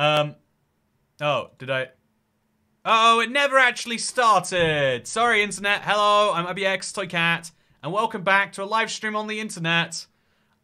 Um, oh, did I? Oh, it never actually started. Sorry, internet. Hello, I'm IBX Toy Cat, and welcome back to a live stream on the internet.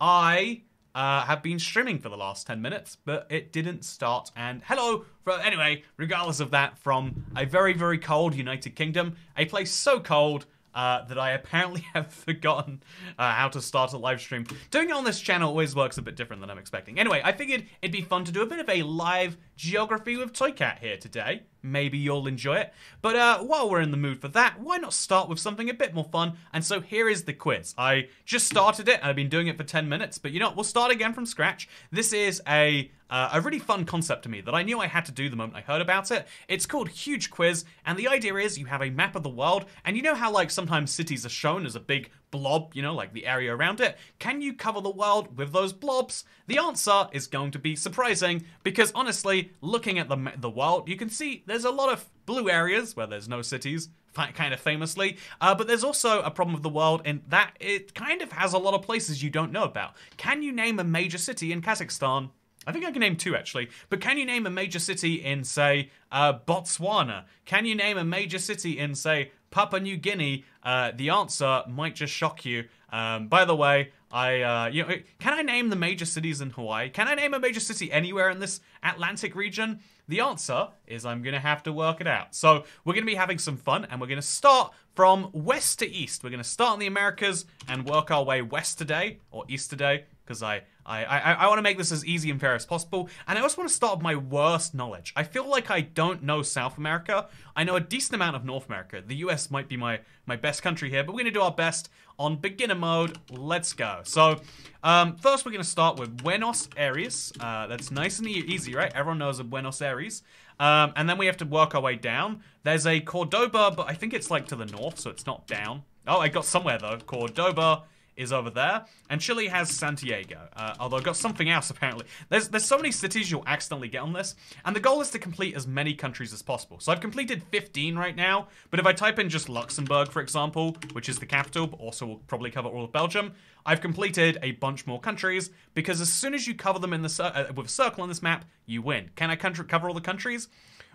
I uh, have been streaming for the last 10 minutes, but it didn't start. And hello, for, anyway, regardless of that, from a very, very cold United Kingdom, a place so cold uh, that I apparently have forgotten uh, how to start a live stream. Doing it on this channel always works a bit different than I'm expecting. Anyway, I figured it'd be fun to do a bit of a live geography with Toycat here today. Maybe you'll enjoy it. But uh, while we're in the mood for that, why not start with something a bit more fun? And so here is the quiz. I just started it and I've been doing it for 10 minutes, but you know what? We'll start again from scratch. This is a uh, a really fun concept to me that I knew I had to do the moment I heard about it. It's called Huge Quiz, and the idea is you have a map of the world, and you know how like sometimes cities are shown as a big blob, you know, like the area around it? Can you cover the world with those blobs? The answer is going to be surprising, because honestly, looking at the, the world, you can see there's a lot of blue areas where there's no cities, kind of famously. Uh, but there's also a problem with the world in that it kind of has a lot of places you don't know about. Can you name a major city in Kazakhstan? I think I can name two actually. But can you name a major city in, say, uh, Botswana? Can you name a major city in, say, Papua New Guinea? Uh, the answer might just shock you. Um, by the way, I, uh, you know, can I name the major cities in Hawaii? Can I name a major city anywhere in this Atlantic region? The answer is I'm going to have to work it out. So we're going to be having some fun and we're going to start from west to east. We're going to start in the Americas and work our way west today, or east today, because I, I, I, I want to make this as easy and fair as possible. And I also want to start with my worst knowledge. I feel like I don't know South America. I know a decent amount of North America. The US might be my, my best country here, but we're going to do our best on beginner mode. Let's go. So, um, first we're going to start with Buenos Aires. Uh, that's nice and easy, right? Everyone knows of Buenos Aires. Um, and then we have to work our way down. There's a Cordoba, but I think it's like to the north, so it's not down. Oh, I got somewhere though. Cordoba is over there, and Chile has Santiago. Uh, although I've got something else apparently. There's there's so many cities you'll accidentally get on this, and the goal is to complete as many countries as possible. So I've completed 15 right now, but if I type in just Luxembourg, for example, which is the capital, but also will probably cover all of Belgium, I've completed a bunch more countries because as soon as you cover them in the uh, with a circle on this map, you win. Can I country cover all the countries?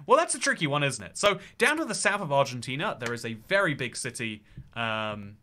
Well, that's a tricky one, isn't it? So down to the south of Argentina, there is a very big city. Um,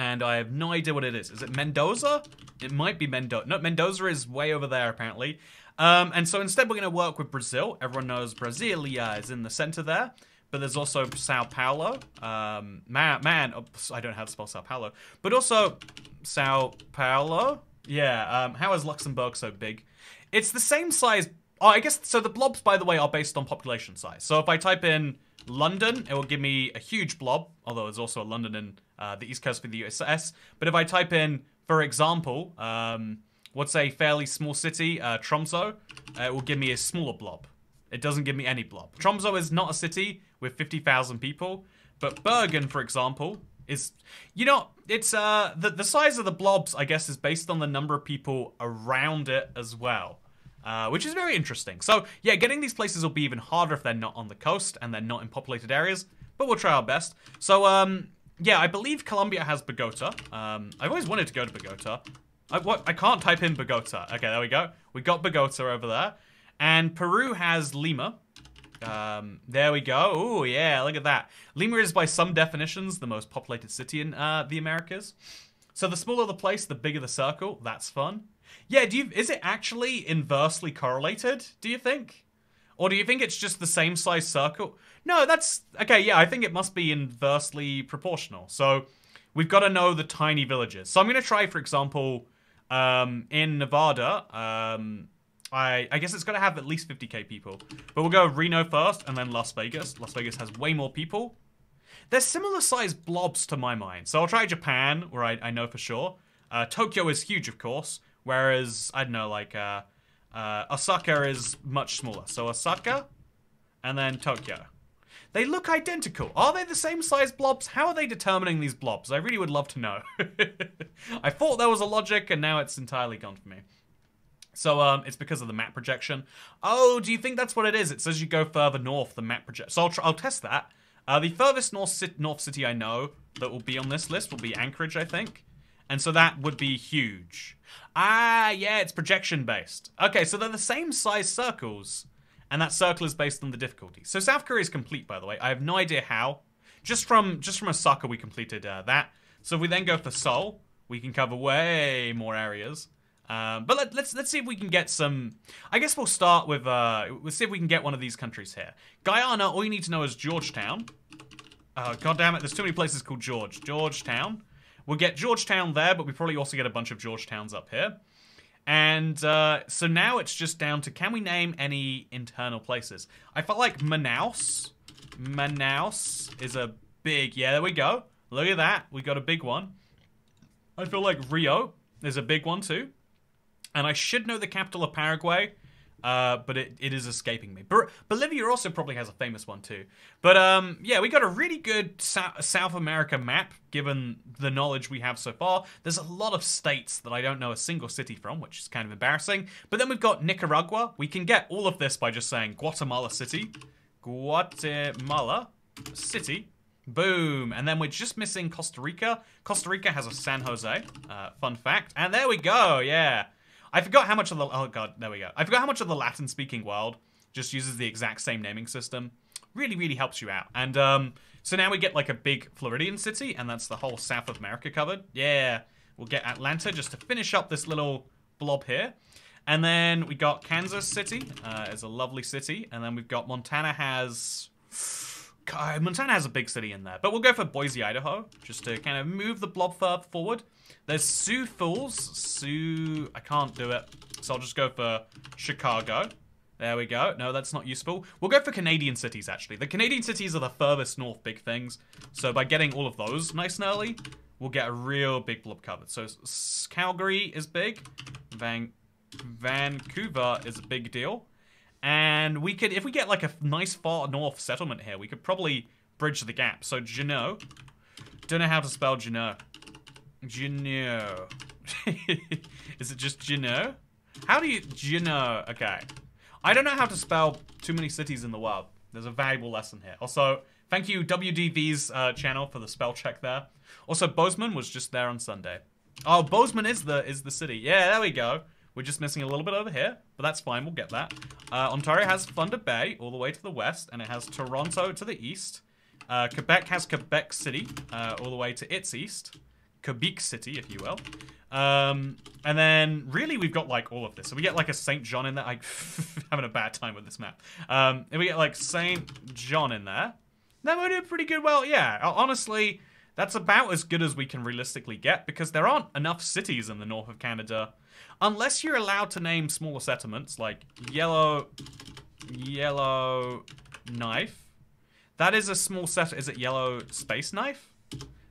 and I have no idea what it is. Is it Mendoza? It might be Mendoza. No, Mendoza is way over there, apparently. Um, and so instead we're going to work with Brazil. Everyone knows Brasilia is in the center there. But there's also Sao Paulo. Um, man, man I don't how to spell Sao Paulo. But also Sao Paulo. Yeah, um, how is Luxembourg so big? It's the same size. Oh, I guess, so the blobs, by the way, are based on population size. So if I type in London, it will give me a huge blob, although there's also a London in uh, the east coast for the USS. But if I type in, for example, um, what's a fairly small city, uh, Tromso, uh, it will give me a smaller blob. It doesn't give me any blob. Tromso is not a city with 50,000 people, but Bergen, for example, is, you know, it's, uh, the, the size of the blobs, I guess, is based on the number of people around it as well. Uh, which is very interesting. So, yeah, getting these places will be even harder if they're not on the coast and they're not in populated areas, but we'll try our best. So, um, yeah, I believe Colombia has Bogota. Um, I've always wanted to go to Bogota. I, what, I can't type in Bogota. Okay, there we go. We got Bogota over there. And Peru has Lima. Um, there we go. Oh, yeah, look at that. Lima is, by some definitions, the most populated city in uh, the Americas. So the smaller the place, the bigger the circle. That's fun. Yeah, do you, is it actually inversely correlated, do you think? Or do you think it's just the same size circle? No, that's... Okay, yeah, I think it must be inversely proportional. So we've got to know the tiny villages. So I'm going to try, for example, um, in Nevada, um, I, I guess it's got to have at least 50k people. But we'll go Reno first and then Las Vegas. Las Vegas has way more people. They're similar sized blobs to my mind. So I'll try Japan, where I, I know for sure. Uh, Tokyo is huge, of course. Whereas, I don't know, like... Uh, uh, Osaka is much smaller. So Osaka, and then Tokyo. They look identical. Are they the same size blobs? How are they determining these blobs? I really would love to know. I thought there was a logic, and now it's entirely gone for me. So um, it's because of the map projection. Oh, do you think that's what it is? It says you go further north, the map project. So I'll, I'll test that. Uh, the furthest north, north city I know that will be on this list will be Anchorage, I think. And so that would be huge. Ah, yeah, it's projection based. Okay, so they're the same size circles. And that circle is based on the difficulty. So South Korea is complete, by the way. I have no idea how. Just from just from a Osaka, we completed uh, that. So if we then go for Seoul, we can cover way more areas. Um, but let, us let's, let's see if we can get some. I guess we'll start with. Uh, we'll see if we can get one of these countries here. Guyana. All you need to know is Georgetown. Uh, God damn it! There's too many places called George. Georgetown. We'll get Georgetown there, but we probably also get a bunch of Georgetowns up here. And uh, so now it's just down to can we name any internal places? I felt like Manaus. Manaus is a big. Yeah, there we go. Look at that. We got a big one. I feel like Rio is a big one too. And I should know the capital of Paraguay, uh, but it, it is escaping me. Bolivia also probably has a famous one too. But um, yeah, we got a really good South America map, given the knowledge we have so far. There's a lot of states that I don't know a single city from, which is kind of embarrassing. But then we've got Nicaragua. We can get all of this by just saying Guatemala City. Guatemala City. Boom. And then we're just missing Costa Rica. Costa Rica has a San Jose. Uh, fun fact. And there we go. Yeah. I forgot how much of the oh god, there we go. I forgot how much of the Latin speaking world just uses the exact same naming system. Really, really helps you out. And um, so now we get like a big Floridian city, and that's the whole South of America covered. Yeah, we'll get Atlanta just to finish up this little blob here. And then we got Kansas City uh, as a lovely city, and then we've got Montana has. God, Montana has a big city in there, but we'll go for Boise, Idaho, just to kind of move the blob further forward. There's Sioux Falls. Sioux... I can't do it. So I'll just go for Chicago. There we go. No, that's not useful. We'll go for Canadian cities, actually. The Canadian cities are the furthest north big things. So by getting all of those nice and early, we'll get a real big blob covered. So Calgary is big. Van Vancouver is a big deal. And we could, if we get like a nice far north settlement here, we could probably bridge the gap. So Juneau. Don't know how to spell Juneau. Juneau. Is it just Juneau? How do you... Juneau. Okay. I don't know how to spell too many cities in the world. There's a valuable lesson here. Also, thank you WDV's uh, channel for the spell check there. Also, Bozeman was just there on Sunday. Oh, Bozeman is the is the city. Yeah, there we go. We're just missing a little bit over here, but that's fine. We'll get that. Uh, Ontario has Thunder Bay all the way to the west, and it has Toronto to the east. Uh, Quebec has Quebec City uh, all the way to its east. Quebec City, if you will. Um, and then really we've got like all of this. So we get like a St. John in there. I'm having a bad time with this map. Um, and we get like St. John in there. Then we do pretty good. Well, yeah, honestly, that's about as good as we can realistically get because there aren't enough cities in the north of Canada. Unless you're allowed to name smaller settlements like Yellow, Yellow Knife. That is a small set. Is it Yellow Space Knife?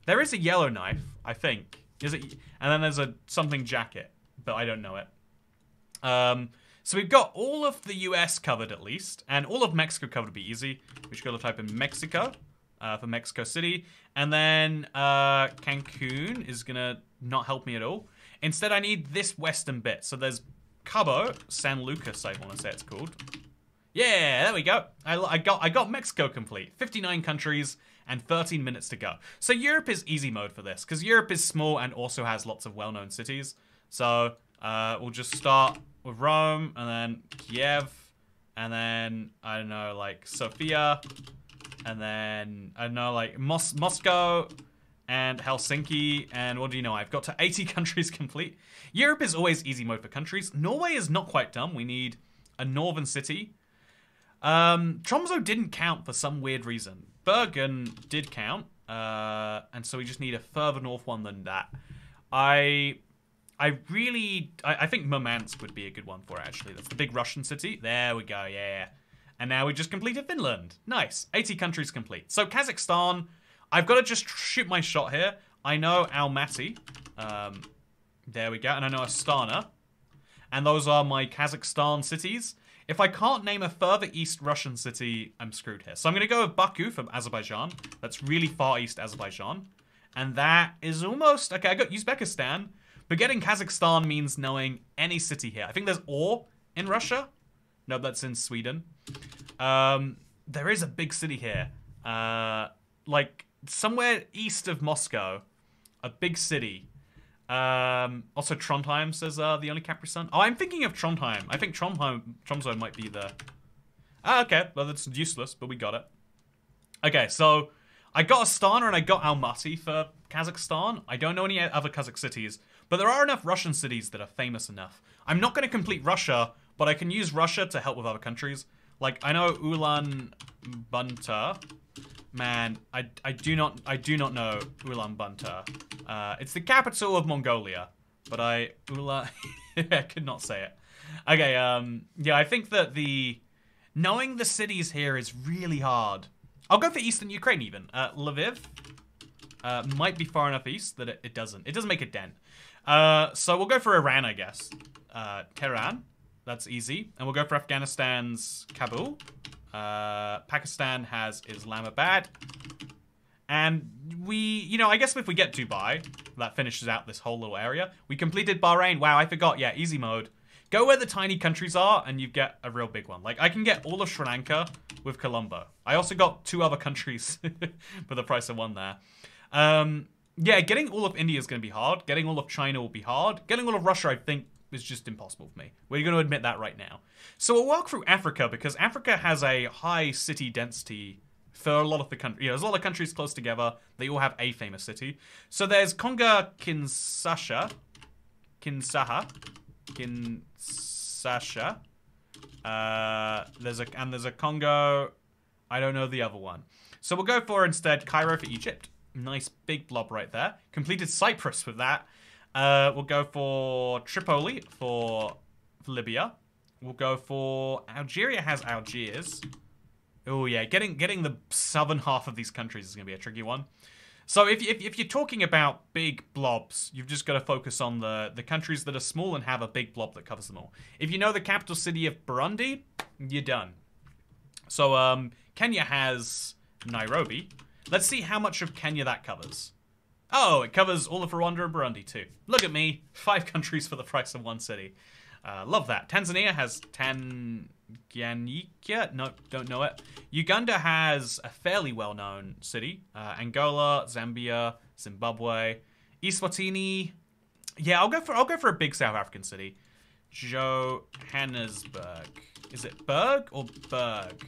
There is a yellow knife, I think. Is it? And then there's a something jacket, but I don't know it. Um, so we've got all of the US covered at least, and all of Mexico covered would be easy. We should go to type in Mexico uh, for Mexico City, and then uh, Cancun is gonna not help me at all. Instead, I need this western bit. So there's Cabo San Lucas, I want to say it's called. Yeah, there we go. I, I got I got Mexico complete. 59 countries and 13 minutes to go. So Europe is easy mode for this, because Europe is small and also has lots of well-known cities. So uh, we'll just start with Rome, and then Kiev, and then, I don't know, like Sofia, and then, I don't know, like Mos Moscow, and Helsinki, and what do you know, I've got to 80 countries complete. Europe is always easy mode for countries. Norway is not quite done. We need a northern city. Um, Tromso didn't count for some weird reason. Bergen did count, uh, and so we just need a further north one than that. I I really, I, I, think Murmansk would be a good one for it, actually. That's the big Russian city. There we go, yeah. And now we just completed Finland. Nice. 80 countries complete. So Kazakhstan, I've got to just shoot my shot here. I know Almaty. Um, there we go. And I know Astana. And those are my Kazakhstan cities. If I can't name a further east Russian city, I'm screwed here. So I'm going to go with Baku from Azerbaijan. That's really far east Azerbaijan. And that is almost... Okay, I got Uzbekistan. But getting Kazakhstan means knowing any city here. I think there's Or in Russia. No, that's in Sweden. Um, there is a big city here. Uh, like, somewhere east of Moscow. A big city. Um, also, Trondheim says uh, the only Capri Sun. Oh, I'm thinking of Trondheim. I think Trondheim, Tromsø might be the. Ah, okay. Well, that's useless, but we got it. Okay, so I got Astana and I got Almaty for Kazakhstan. I don't know any other Kazakh cities, but there are enough Russian cities that are famous enough. I'm not going to complete Russia, but I can use Russia to help with other countries. Like I know Ulan Bunta. Man, I, I do not I do not know Ulaanbaatar. Uh, it's the capital of Mongolia, but I Ula I could not say it. Okay, um, yeah, I think that the knowing the cities here is really hard. I'll go for Eastern Ukraine even. Uh, Lviv uh, might be far enough east that it, it doesn't. It doesn't make a dent. Uh, so we'll go for Iran, I guess. Uh, Tehran, that's easy. And we'll go for Afghanistan's Kabul. Uh, Pakistan has Islamabad. And we, you know, I guess if we get Dubai, that finishes out this whole little area. We completed Bahrain. Wow, I forgot. Yeah, easy mode. Go where the tiny countries are and you get a real big one. Like, I can get all of Sri Lanka with Colombo. I also got two other countries for the price of one there. Um, yeah, getting all of India is going to be hard. Getting all of China will be hard. Getting all of Russia, I think, is just impossible for me. We're going to admit that right now. So we'll walk through Africa because Africa has a high city density for a lot of the know, there's a lot of countries close together. They all have a famous city. So there's Konga Kinshasa. Kinsaha. Kinshasa. Uh, there's a and there's a Congo. I don't know the other one. So we'll go for instead Cairo for Egypt. Nice big blob right there. Completed Cyprus with that. Uh, we'll go for Tripoli for, Libya. We'll go for Algeria has Algiers. Oh yeah, getting getting the southern half of these countries is gonna be a tricky one. So if, if, if you're talking about big blobs, you've just got to focus on the, the countries that are small and have a big blob that covers them all. If you know the capital city of Burundi, you're done. So um, Kenya has Nairobi. Let's see how much of Kenya that covers. Oh, it covers all of Rwanda and Burundi too. Look at me, five countries for the price of one city. Uh, love that. Tanzania has Tanganyika. No, don't know it. Uganda has a fairly well-known city. Uh, Angola, Zambia, Zimbabwe, Eswatini. Yeah, I'll go for I'll go for a big South African city. Johannesburg. Is it Berg or Berg?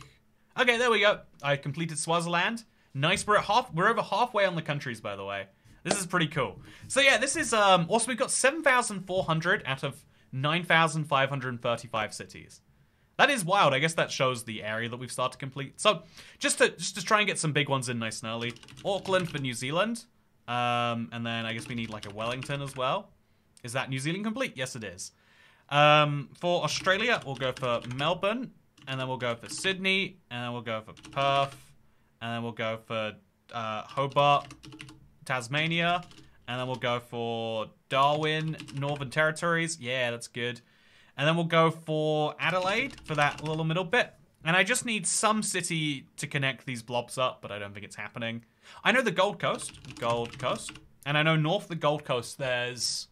Okay, there we go. I completed Swaziland. Nice. We're at half. We're over halfway on the countries, by the way. This is pretty cool. So yeah, this is um. Also, we've got seven thousand four hundred out of 9,535 cities. That is wild. I guess that shows the area that we've started to complete. So just to just to try and get some big ones in nice and early. Auckland for New Zealand. Um, and then I guess we need like a Wellington as well. Is that New Zealand complete? Yes, it is. Um, for Australia, we'll go for Melbourne. And then we'll go for Sydney. And then we'll go for Perth. And then we'll go for uh, Hobart, Tasmania. And then we'll go for Darwin, Northern Territories. Yeah, that's good. And then we'll go for Adelaide for that little middle bit. And I just need some city to connect these blobs up, but I don't think it's happening. I know the Gold Coast. Gold Coast. And I know north of the Gold Coast, there's...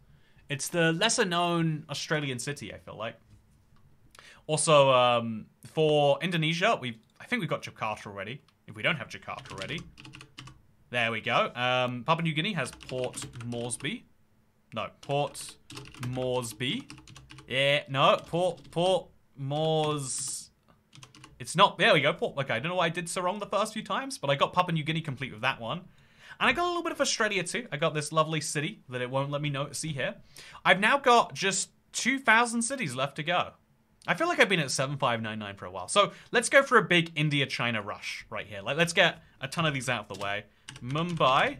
It's the lesser known Australian city, I feel like. Also, um, for Indonesia, we I think we've got Jakarta already. If we don't have Jakarta already. There we go. Um, Papua New Guinea has Port Moresby. No, Port Moresby. Yeah, no, Port, Port Mors... It's not, there we go, Port, okay, I don't know why I did so wrong the first few times, but I got Papua New Guinea complete with that one. And I got a little bit of Australia too. I got this lovely city that it won't let me know see here. I've now got just 2,000 cities left to go. I feel like I've been at 7599 for a while. So let's go for a big India-China rush right here. Like, let's get a ton of these out of the way. Mumbai,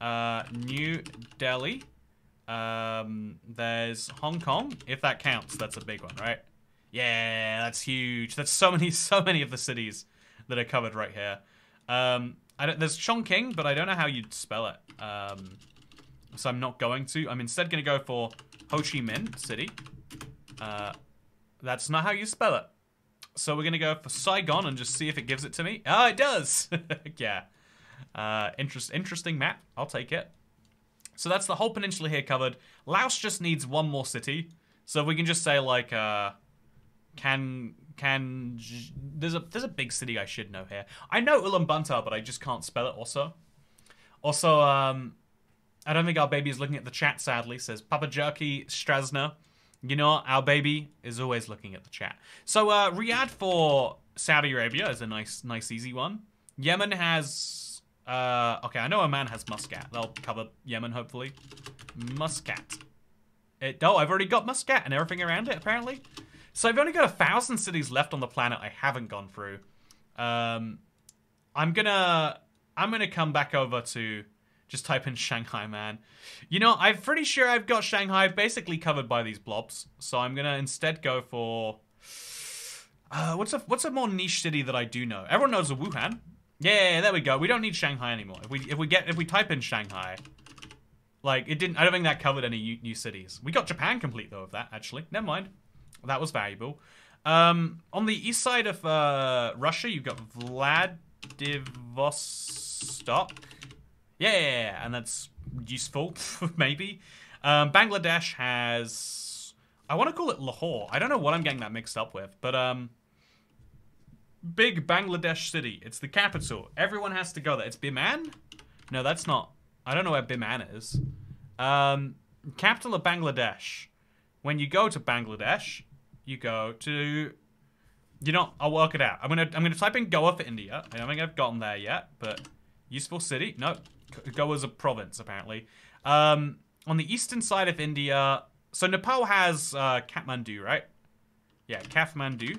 uh, New Delhi. Um, there's Hong Kong, if that counts. That's a big one, right? Yeah, that's huge. That's so many, so many of the cities that are covered right here. Um, there's Chongqing, but I don't know how you'd spell it. Um, so I'm not going to. I'm instead going to go for Ho Chi Minh City. Uh, that's not how you spell it. So we're going to go for Saigon and just see if it gives it to me. Oh, it does. yeah. Uh, interest, interesting map. I'll take it. So that's the whole peninsula here covered. Laos just needs one more city. So we can just say like, uh, can, can, there's a, there's a big city I should know here. I know Ulaanbaatar, but I just can't spell it also. Also, um, I don't think our baby is looking at the chat, sadly, says Papa Jerky Strasner. You know, our baby is always looking at the chat. So, uh, Riyadh for Saudi Arabia is a nice, nice, easy one. Yemen has, uh, okay, I know Oman has Muscat. They'll cover Yemen, hopefully. Muscat. It, oh, I've already got Muscat and everything around it, apparently. So I've only got a thousand cities left on the planet I haven't gone through. Um, I'm gonna, I'm gonna come back over to just type in Shanghai, man. You know, I'm pretty sure I've got Shanghai basically covered by these blobs. So I'm gonna instead go for uh, what's a what's a more niche city that I do know? Everyone knows of Wuhan. Yeah, there we go. We don't need Shanghai anymore. If we if we get if we type in Shanghai, like it didn't. I don't think that covered any new cities. We got Japan complete though of that actually. Never mind. That was valuable. Um, on the east side of uh, Russia, you've got Vladivostok. Yeah, and that's useful, maybe. Um, Bangladesh has... I want to call it Lahore. I don't know what I'm getting that mixed up with, but um, big Bangladesh city. It's the capital. Everyone has to go there. It's Biman? No, that's not. I don't know where Biman is. Um, capital of Bangladesh. When you go to Bangladesh, you go to. You know, I'll work it out. I'm gonna I'm gonna type in Goa for India. I don't think I've gotten there yet, but useful city. No, Goa's a province apparently. Um, on the eastern side of India, so Nepal has uh, Kathmandu, right? Yeah, Kathmandu.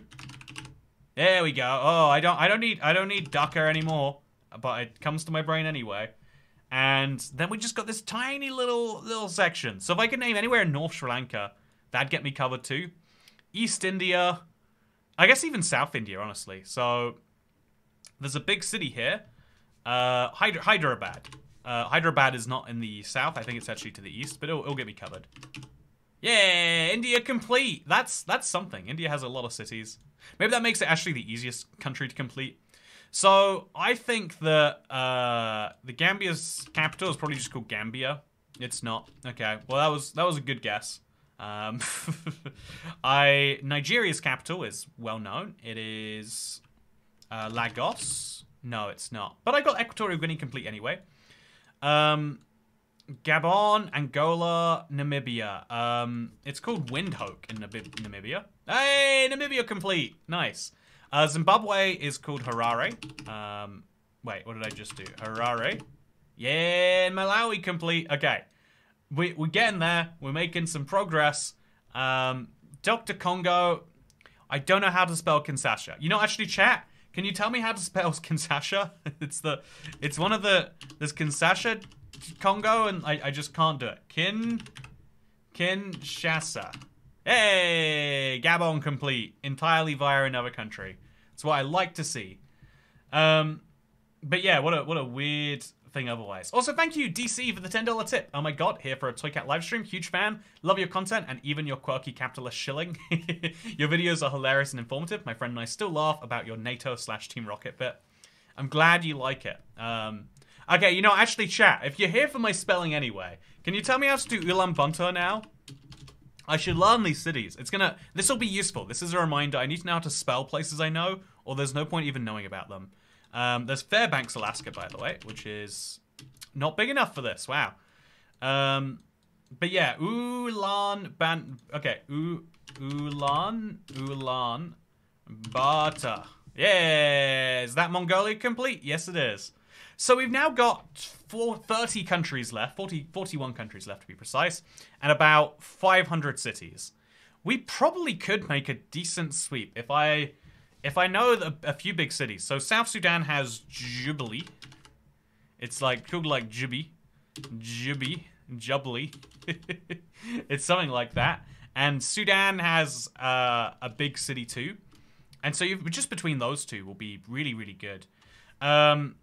There we go. Oh, I don't I don't need I don't need Dhaka anymore, but it comes to my brain anyway. And then we just got this tiny little little section. So if I could name anywhere in North Sri Lanka, that'd get me covered too. East India, I guess even South India, honestly. So there's a big city here, uh, Hyderabad. Uh, Hyderabad is not in the south. I think it's actually to the east, but it'll, it'll get me covered. Yeah, India complete. That's that's something. India has a lot of cities. Maybe that makes it actually the easiest country to complete. So I think that uh, the Gambia's capital is probably just called Gambia. It's not. Okay. Well, that was that was a good guess. Um, I Nigeria's capital is well known. It is uh, Lagos. No, it's not. But I got Equatorial Guinea complete anyway. Um, Gabon, Angola, Namibia. Um, it's called Windhoek in Namibia. Hey, Namibia complete. Nice. Uh, Zimbabwe is called Harare. Um, wait, what did I just do? Harare. Yeah, Malawi complete. Okay. We, we're getting there. We're making some progress. Um, Dr. Congo. I don't know how to spell Kinshasa. You know, actually, chat. Can you tell me how to spell Kinshasa? it's the, it's one of the, there's Kinshasa, Congo, and I, I just can't do it. Kin, Kinshasa. Hey, Gabon complete entirely via another country. It's what I like to see. Um, but yeah, what a what a weird thing otherwise. Also, thank you, DC, for the $10 tip. Oh my god, here for a Toycat livestream. Huge fan. Love your content and even your quirky capitalist shilling. your videos are hilarious and informative. My friend and I still laugh about your NATO slash Team Rocket bit. I'm glad you like it. Um, okay, you know, actually, chat, if you're here for my spelling anyway, can you tell me how to do Ulaanbaatar now? I should learn these cities. It's gonna, this will be useful. This is a reminder. I need to know how to spell places I know, or there's no point even knowing about them. Um, there's Fairbanks, Alaska, by the way, which is not big enough for this. Wow. Um, but yeah, Ulan Ban. Okay, U Ulan Ulan Bata. Yeah, is that Mongolia complete? Yes, it is. So we've now got four, 30 countries left, 40, 41 countries left to be precise, and about 500 cities. We probably could make a decent sweep if I if I know a few big cities, so South Sudan has Jubilee. It's like called like Jubi, Jubi, Jubilee. it's something like that. And Sudan has uh, a big city too, and so just between those two will be really really good. Um,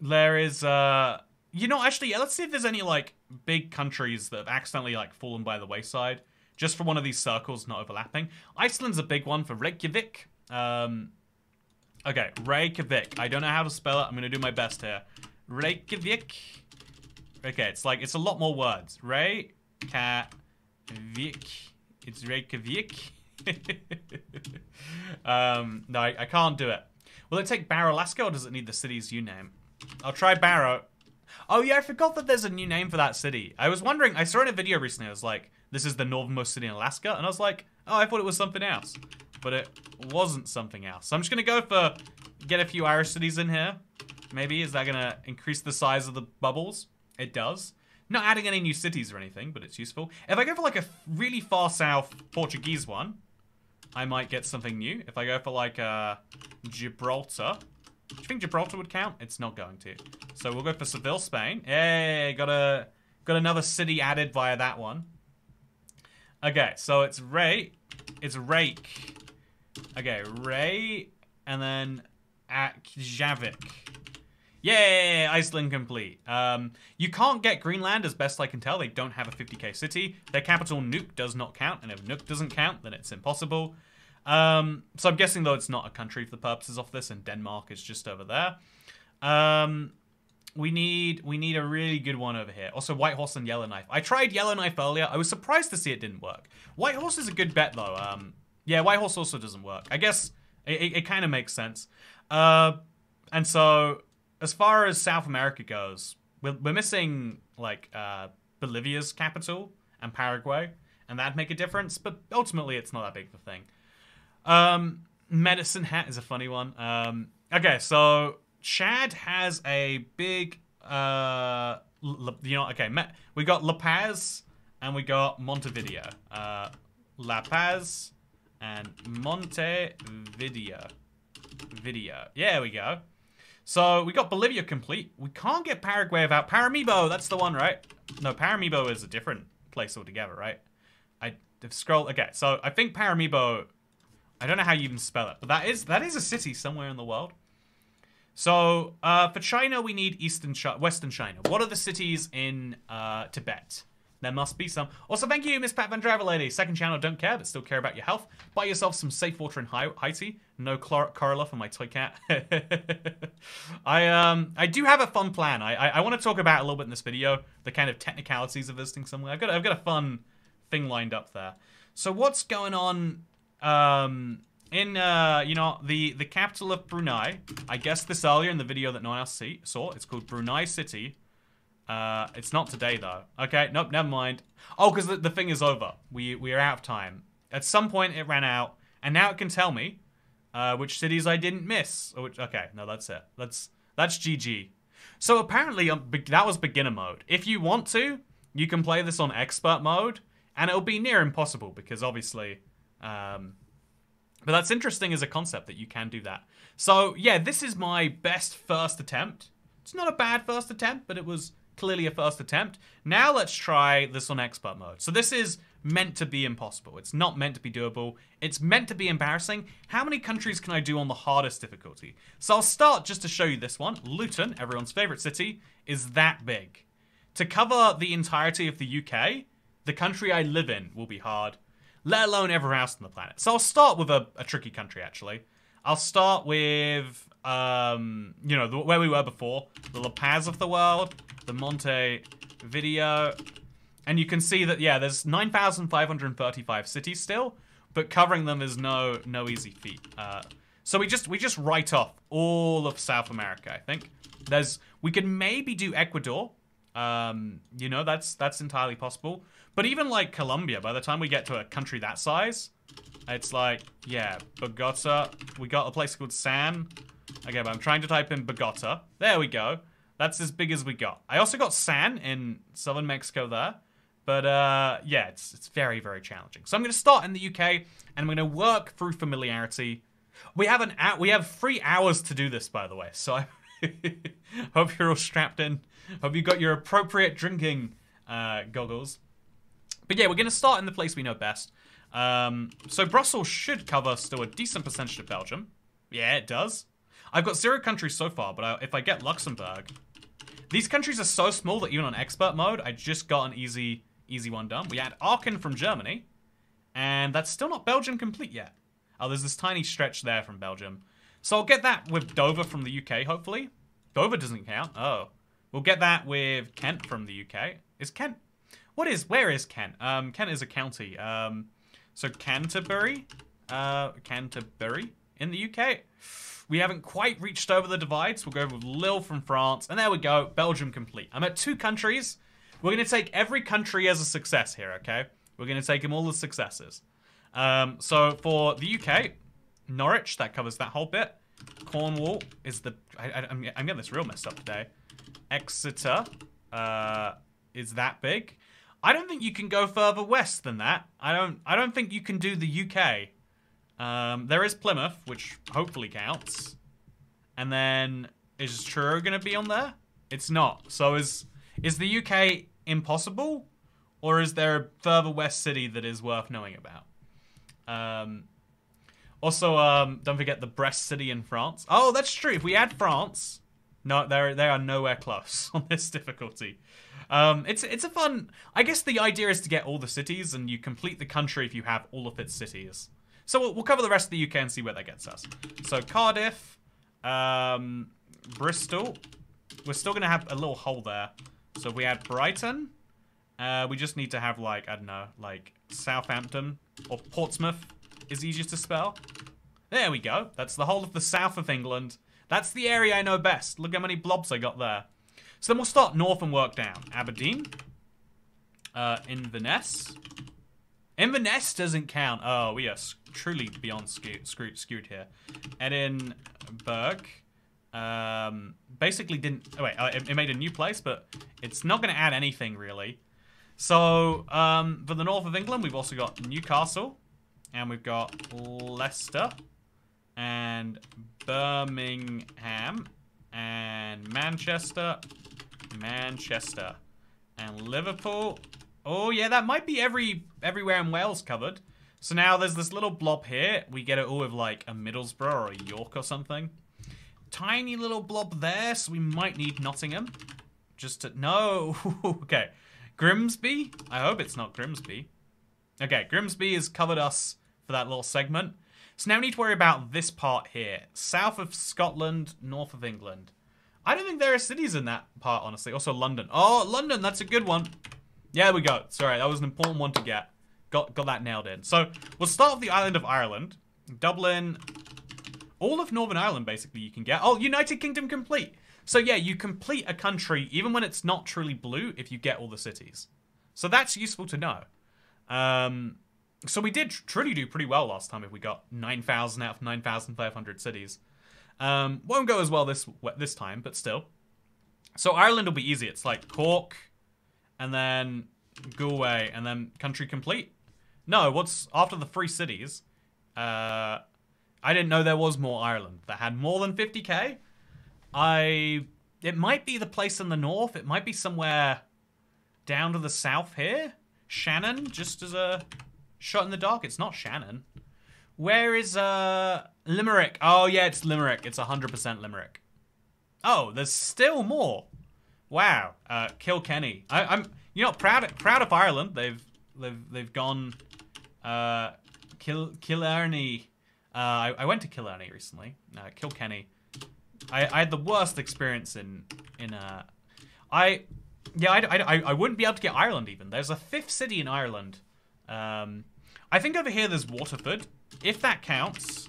there is, uh, you know, actually, yeah, let's see if there's any like big countries that have accidentally like fallen by the wayside just for one of these circles not overlapping. Iceland's a big one for Reykjavik. Um, okay, Reykjavik. I don't know how to spell it. I'm to do my best here. Reykjavik. Okay, it's like, it's a lot more words. Reykjavik. It's Reykjavik. um, no, I, I, can't do it. Will it take Barrow, Alaska, or does it need the cities you name? I'll try Barrow. Oh yeah, I forgot that there's a new name for that city. I was wondering. I saw in a video recently. I was like, "This is the northernmost city in Alaska," and I was like, "Oh, I thought it was something else," but it wasn't something else. So I'm just gonna go for get a few Irish cities in here. Maybe is that gonna increase the size of the bubbles? It does. Not adding any new cities or anything, but it's useful. If I go for like a really far south Portuguese one, I might get something new. If I go for like uh, Gibraltar, do you think Gibraltar would count? It's not going to. So we'll go for Seville, Spain. Hey, got a got another city added via that one. Okay, so it's Ray. It's Rake. Okay, Ray, and then Akjavik. Yay, Iceland complete. Um, you can't get Greenland, as best I can tell. They don't have a 50k city. Their capital, Nuuk, does not count, and if Nuuk doesn't count, then it's impossible. Um, so I'm guessing, though, it's not a country for the purposes of this, and Denmark is just over there. Um, we need we need a really good one over here. Also, Whitehorse and Yellowknife. I tried Yellowknife earlier. I was surprised to see it didn't work. Whitehorse is a good bet, though. Um, yeah, Whitehorse also doesn't work. I guess it, it, it kind of makes sense. Uh, and so as far as South America goes, we're, we're missing like uh, Bolivia's capital and Paraguay, and that'd make a difference. But ultimately, it's not that big of a thing. Um, Medicine Hat is a funny one. Um, okay, so Chad has a big, uh, you know, okay, we got La Paz and we got Montevideo. Uh, La Paz and Montevideo. Video. Yeah, we go. So we got Bolivia complete. We can't get Paraguay without Paramaribo. That's the one, right? No, Paramaribo is a different place altogether, right? I scroll. Okay, so I think Paramaribo. I don't know how you even spell it, but that is that is a city somewhere in the world. So uh, for China, we need Eastern, Western China. What are the cities in uh, Tibet? There must be some. Also, thank you, Miss Pat Van Driver Lady. Second channel, don't care, but still care about your health. Buy yourself some safe water in Haiti. No Carla for my toy cat. I um I do have a fun plan. I I, I want to talk about a little bit in this video the kind of technicalities of visiting somewhere. I've got I've got a fun thing lined up there. So what's going on um in uh you know the the capital of Brunei? I guessed this earlier in the video that no one else see, saw. It's called Brunei City. Uh, it's not today though. Okay, nope, never mind. Oh, because the, the thing is over. We we are out of time. At some point it ran out, and now it can tell me uh, which cities I didn't miss. Which, okay, no, that's it. That's that's GG. So apparently um, that was beginner mode. If you want to, you can play this on expert mode, and it'll be near impossible because obviously. Um, but that's interesting as a concept that you can do that. So yeah, this is my best first attempt. It's not a bad first attempt, but it was clearly a first attempt. Now let's try this on expert mode. So this is meant to be impossible. It's not meant to be doable. It's meant to be embarrassing. How many countries can I do on the hardest difficulty? So I'll start just to show you this one. Luton, everyone's favorite city, is that big. To cover the entirety of the UK, the country I live in will be hard, let alone everywhere else on the planet. So I'll start with a, a tricky country, actually. I'll start with, um, you know, the, where we were before. The La Paz of the world the Monte video. And you can see that, yeah, there's 9,535 cities still, but covering them is no no easy feat. Uh, so we just we just write off all of South America, I think. There's we could maybe do Ecuador. Um, you know, that's that's entirely possible. But even like Colombia, by the time we get to a country that size, it's like, yeah, Bogota. We got a place called San. Okay, but I'm trying to type in Bogota. There we go. That's as big as we got. I also got San in southern Mexico there. But uh, yeah, it's it's very very challenging. So I'm going to start in the UK and I'm going to work through familiarity. We have an we have three hours to do this, by the way. So I hope you're all strapped in. Hope you got your appropriate drinking uh, goggles. But yeah, we're going to start in the place we know best. Um, so Brussels should cover still a decent percentage of Belgium. Yeah, it does. I've got zero countries so far, but I, if I get Luxembourg, these countries are so small that even on expert mode, I just got an easy, easy one done. We had Aachen from Germany, and that's still not Belgium complete yet. Oh, there's this tiny stretch there from Belgium. So I'll get that with Dover from the UK, hopefully. Dover doesn't count. Oh. We'll get that with Kent from the UK. Is Kent... What is... Where is Kent? Um, Kent is a county. Um, so Canterbury? Uh, Canterbury in the UK? we haven't quite reached over the divides. We'll go with Lille from France. And there we go. Belgium complete. I'm at two countries. We're going to take every country as a success here, okay? We're going to take them all as successes. Um, so for the UK, Norwich, that covers that whole bit. Cornwall is the... I, am getting this real messed up today. Exeter uh, is that big. I don't think you can go further west than that. I don't. I don't think you can do the UK. Um, there is Plymouth, which hopefully counts. And then is Truro going to be on there? It's not. So is is the UK impossible, or is there a further west city that is worth knowing about? Um, also, um, don't forget the Brest city in France. Oh, that's true. If we add France, no, they they are nowhere close on this difficulty. Um, it's it's a fun. I guess the idea is to get all the cities, and you complete the country if you have all of its cities. So we'll, we'll cover the rest of the UK and see where that gets us. So Cardiff, um, Bristol. We're still gonna have a little hole there. So if we add Brighton, uh, we just need to have like I don't know, like Southampton or Portsmouth is easiest to spell. There we go. That's the whole of the south of England. That's the area I know best. Look how many blobs I got there. So then we'll start north and work down. Aberdeen. Uh, Inverness. Inverness doesn't count. Oh, we are truly beyond skewed, skewed here. Edinburgh. Um, basically didn't... Oh, wait, uh, it, it, made a new place, but it's not going to add anything, really. So, um, for the north of England, we've also got Newcastle. And we've got Leicester. And Birmingham. And Manchester. Manchester. And Liverpool. Oh, yeah, that might be every everywhere in Wales covered. So now there's this little blob here. We get it all with like a Middlesbrough or a York or something. Tiny little blob there, so we might need Nottingham. Just to... No! okay. Grimsby? I hope it's not Grimsby. Okay, Grimsby has covered us for that little segment. So now we need to worry about this part here. South of Scotland, north of England. I don't think there are cities in that part, honestly. Also London. Oh, London, that's a good one. Yeah, there we go. Sorry, that was an important one to get. Got, got that nailed in. So, we'll start with the island of Ireland. Dublin. All of Northern Ireland, basically, you can get. Oh, United Kingdom complete. So, yeah, you complete a country, even when it's not truly blue, if you get all the cities. So, that's useful to know. Um, so, we did truly do pretty well last time if we got 9,000 out of 9,500 cities. Um, won't go as well this this time, but still. So, Ireland will be easy. It's like Cork, and then Galway, and then country complete. No, what's after the three cities? Uh, I didn't know there was more Ireland that had more than 50k. I it might be the place in the north. It might be somewhere down to the south here. Shannon, just as a shot in the dark. It's not Shannon. Where is uh Limerick? Oh yeah, it's Limerick. It's 100% Limerick. Oh, there's still more. Wow. Uh, Kilkenny. I, I'm you know proud proud of Ireland. They've they've they've gone uh, Kil Killarney. Uh, I, I went to Killarney recently. Uh, Kilkenny. I, I had the worst experience in in uh, I yeah I, I, I wouldn't be able to get Ireland even. There's a fifth city in Ireland. Um, I think over here there's Waterford. If that counts.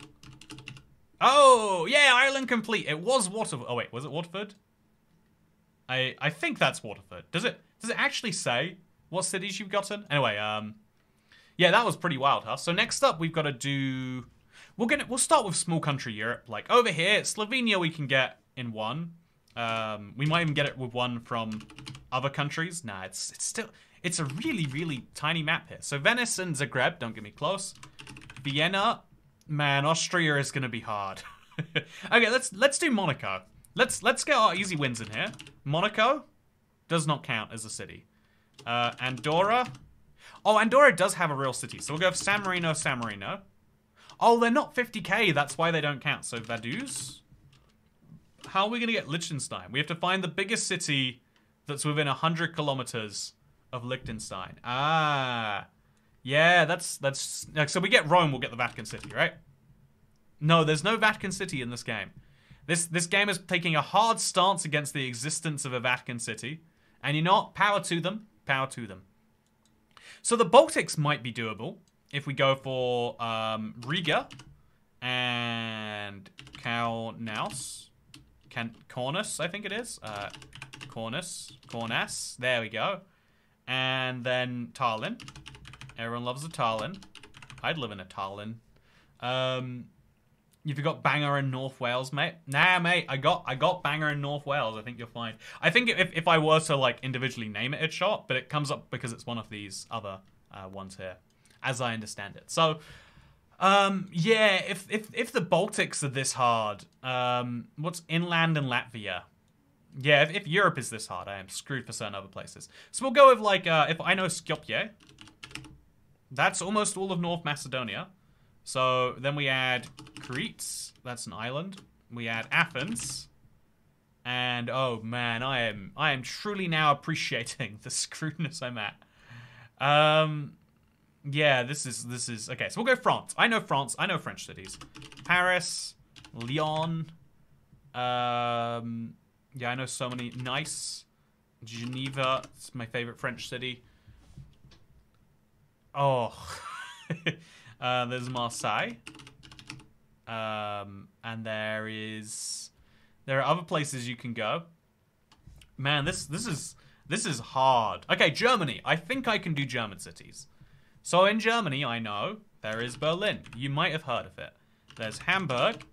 Oh yeah, Ireland complete. It was Waterford. Oh wait, was it Waterford? I I think that's Waterford. Does it does it actually say what cities you've gotten? Anyway, um, yeah, that was pretty wild, huh? So next up, we've got to do. We're gonna we'll start with small country Europe. Like over here, Slovenia we can get in one. Um, we might even get it with one from other countries. Nah, it's it's still it's a really really tiny map here. So Venice and Zagreb, don't get me close. Vienna, man, Austria is gonna be hard. okay, let's let's do Monaco. Let's let's get our easy wins in here. Monaco does not count as a city. Uh, Andorra, Oh, Andorra does have a real city. So we'll go San Marino, San Marino. Oh, they're not 50k. That's why they don't count. So Vaduz. How are we to get Liechtenstein? We have to find the biggest city that's within 100 kilometers of Liechtenstein. Ah. Yeah, that's... that's. So we get Rome, we'll get the Vatican City, right? No, there's no Vatican City in this game. This, this game is taking a hard stance against the existence of a Vatican City. And you know what? Power to them. Power to them. So the Baltics might be doable if we go for um, Riga and. Can Cornus, I think it is. Uh, Cornus. Cornas. There we go. And then Tallinn. Everyone loves a Tallinn. I'd live in a Tallinn. Um, You've got Bangor in North Wales, mate. Nah, mate, I got I got Bangor in North Wales. I think you'll find. I think if, if I were to like individually name it, it's shot, but it comes up because it's one of these other uh, ones here, as I understand it. So, um, yeah, if if if the Baltics are this hard, um, what's inland in Latvia? Yeah, if, if Europe is this hard, I am screwed for certain other places. So we'll go with like uh, if I know Skopje. That's almost all of North Macedonia. So then we add Crete. That's an island. We add Athens. And oh man, I am I am truly now appreciating the screwedness I'm at. Um yeah, this is this is okay, so we'll go France. I know France, I know French cities. Paris, Lyon, um yeah, I know so many nice. Geneva, it's my favorite French city. Oh Uh, there's Marseille. Um, and there is there are other places you can go. Man, this this is this is hard. Okay, Germany. I think I can do German cities. So in Germany, I know there is Berlin. You might have heard of it. There's Hamburg.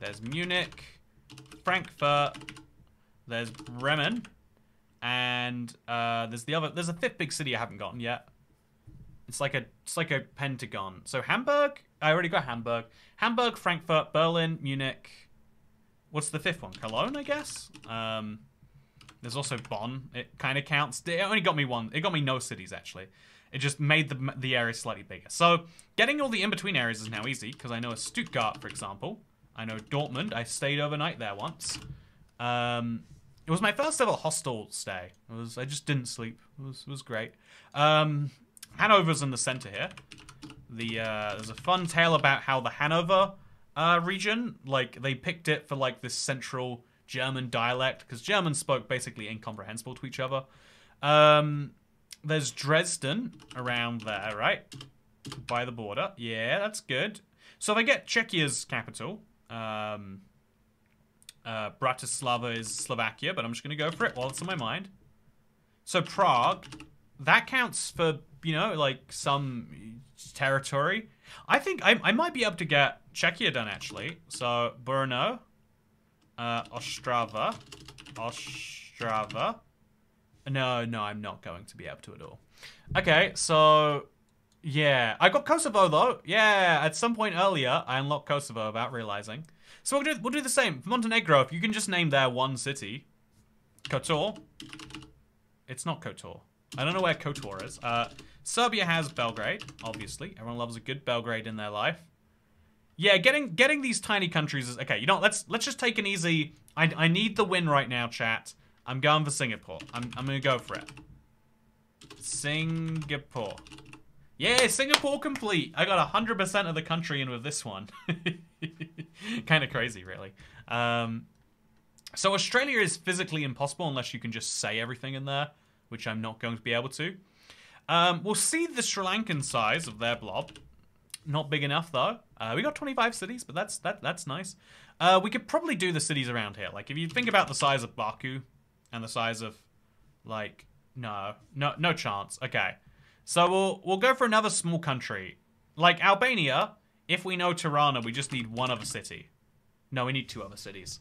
There's Munich, Frankfurt. There's Bremen, and uh, there's the other. There's a fifth big city I haven't gotten yet. It's like a it's like a pentagon. So Hamburg, I already got Hamburg. Hamburg, Frankfurt, Berlin, Munich. What's the fifth one? Cologne, I guess. Um, there's also Bonn. It kind of counts. It only got me one. It got me no cities actually. It just made the the area slightly bigger. So getting all the in between areas is now easy because I know a Stuttgart, for example. I know Dortmund. I stayed overnight there once. Um, it was my first ever hostel stay. It was I just didn't sleep. It was it was great. Um, Hanover's in the center here. The uh, There's a fun tale about how the Hanover uh, region, like, they picked it for, like, this central German dialect, because Germans spoke basically incomprehensible to each other. Um, there's Dresden around there, right? By the border. Yeah, that's good. So if I get Czechia's capital, um, uh, Bratislava is Slovakia, but I'm just going to go for it while it's in my mind. So Prague, that counts for you know, like some territory. I think I, I might be able to get Czechia done actually. So Brno, uh, Ostrava, Ostrava. No, no, I'm not going to be able to at all. Okay, so yeah, I got Kosovo though. Yeah, at some point earlier, I unlocked Kosovo without realizing. So we'll do we'll do the same for Montenegro. If you can just name their one city, Kotor. It's not Kotor. I don't know where KOTOR is. Uh, Serbia has Belgrade, obviously. Everyone loves a good Belgrade in their life. Yeah, getting getting these tiny countries is okay. You know, let's let's just take an easy. I I need the win right now, chat. I'm going for Singapore. I'm I'm gonna go for it. Singapore. Yeah, Singapore complete. I got 100% of the country in with this one. kind of crazy, really. Um, so Australia is physically impossible unless you can just say everything in there which I'm not going to be able to. Um, we'll see the Sri Lankan size of their blob. Not big enough though. Uh, we got 25 cities, but that's that that's nice. Uh, we could probably do the cities around here. Like if you think about the size of Baku and the size of like no no no chance. Okay, so we'll we'll go for another small country like Albania. If we know Tirana, we just need one other city. No, we need two other cities.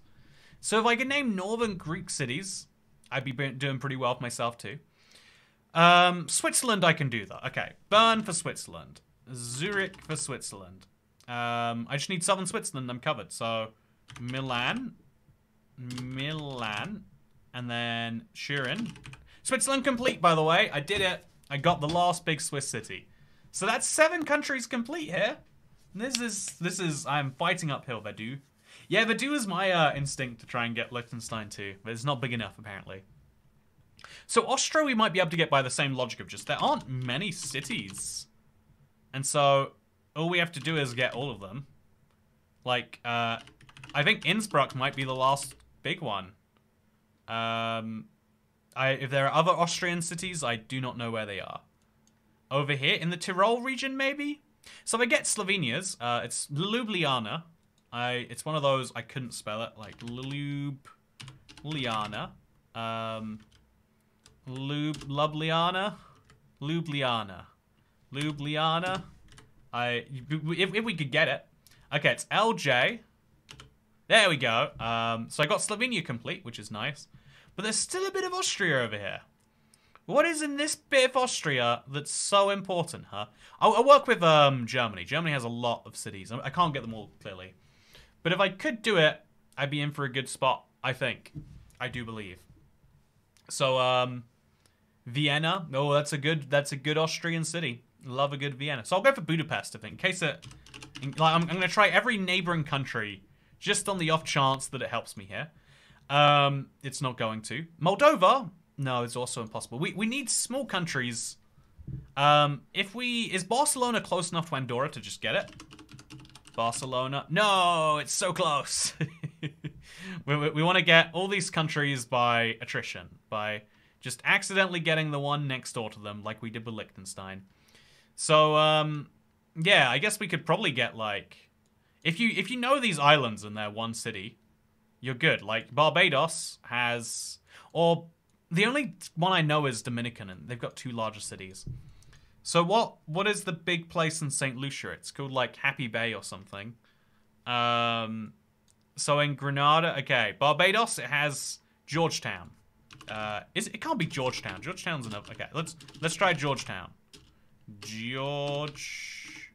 So if I can name northern Greek cities, I'd be doing pretty well for myself too. Um, Switzerland, I can do that. Okay, Bern for Switzerland, Zurich for Switzerland. Um, I just need southern Switzerland. I'm covered. So Milan, Milan, and then Turin. Switzerland complete, by the way. I did it. I got the last big Swiss city. So that's seven countries complete here. This is this is I'm fighting uphill, Vaduz. Yeah, Vaduz is my uh, instinct to try and get Liechtenstein too, but it's not big enough apparently. So Austria we might be able to get by the same logic of just there aren't many cities. And so all we have to do is get all of them. Like, uh, I think Innsbruck might be the last big one. Um, I, if there are other Austrian cities, I do not know where they are. Over here, in the Tyrol region, maybe? So I get Slovenia's, uh, it's Ljubljana, I it's one of those I couldn't spell it like Lube Liana. Um Lube Lubliana. Ljubljana. Ljubljana. I if, if we could get it. Okay, it's LJ. There we go. Um, so I got Slovenia complete, which is nice. But there's still a bit of Austria over here. What is in this bit of Austria that's so important, huh? I, I work with um, Germany. Germany has a lot of cities. I can't get them all clearly. But if I could do it, I'd be in for a good spot, I think. I do believe. So, um, Vienna. Oh, that's a good that's a good Austrian city. Love a good Vienna. So I'll go for Budapest, I think. In case it like I'm, I'm gonna try every neighboring country just on the off chance that it helps me here. Um, it's not going to. Moldova? No, it's also impossible. We we need small countries. Um, if we is Barcelona close enough to Andorra to just get it? Barcelona? No, it's so close. we we, we want to get all these countries by attrition, by just accidentally getting the one next door to them, like we did with Liechtenstein. So, um, yeah, I guess we could probably get like, if you if you know these islands and they're one city, you're good. Like Barbados has, or the only one I know is Dominican, and they've got two larger cities. So what what is the big place in St. Lucia? It's called like Happy Bay or something. Um, so in Grenada, okay, Barbados it has Georgetown. Uh, is it can't be Georgetown. Georgetown's enough. Okay, let's let's try Georgetown. George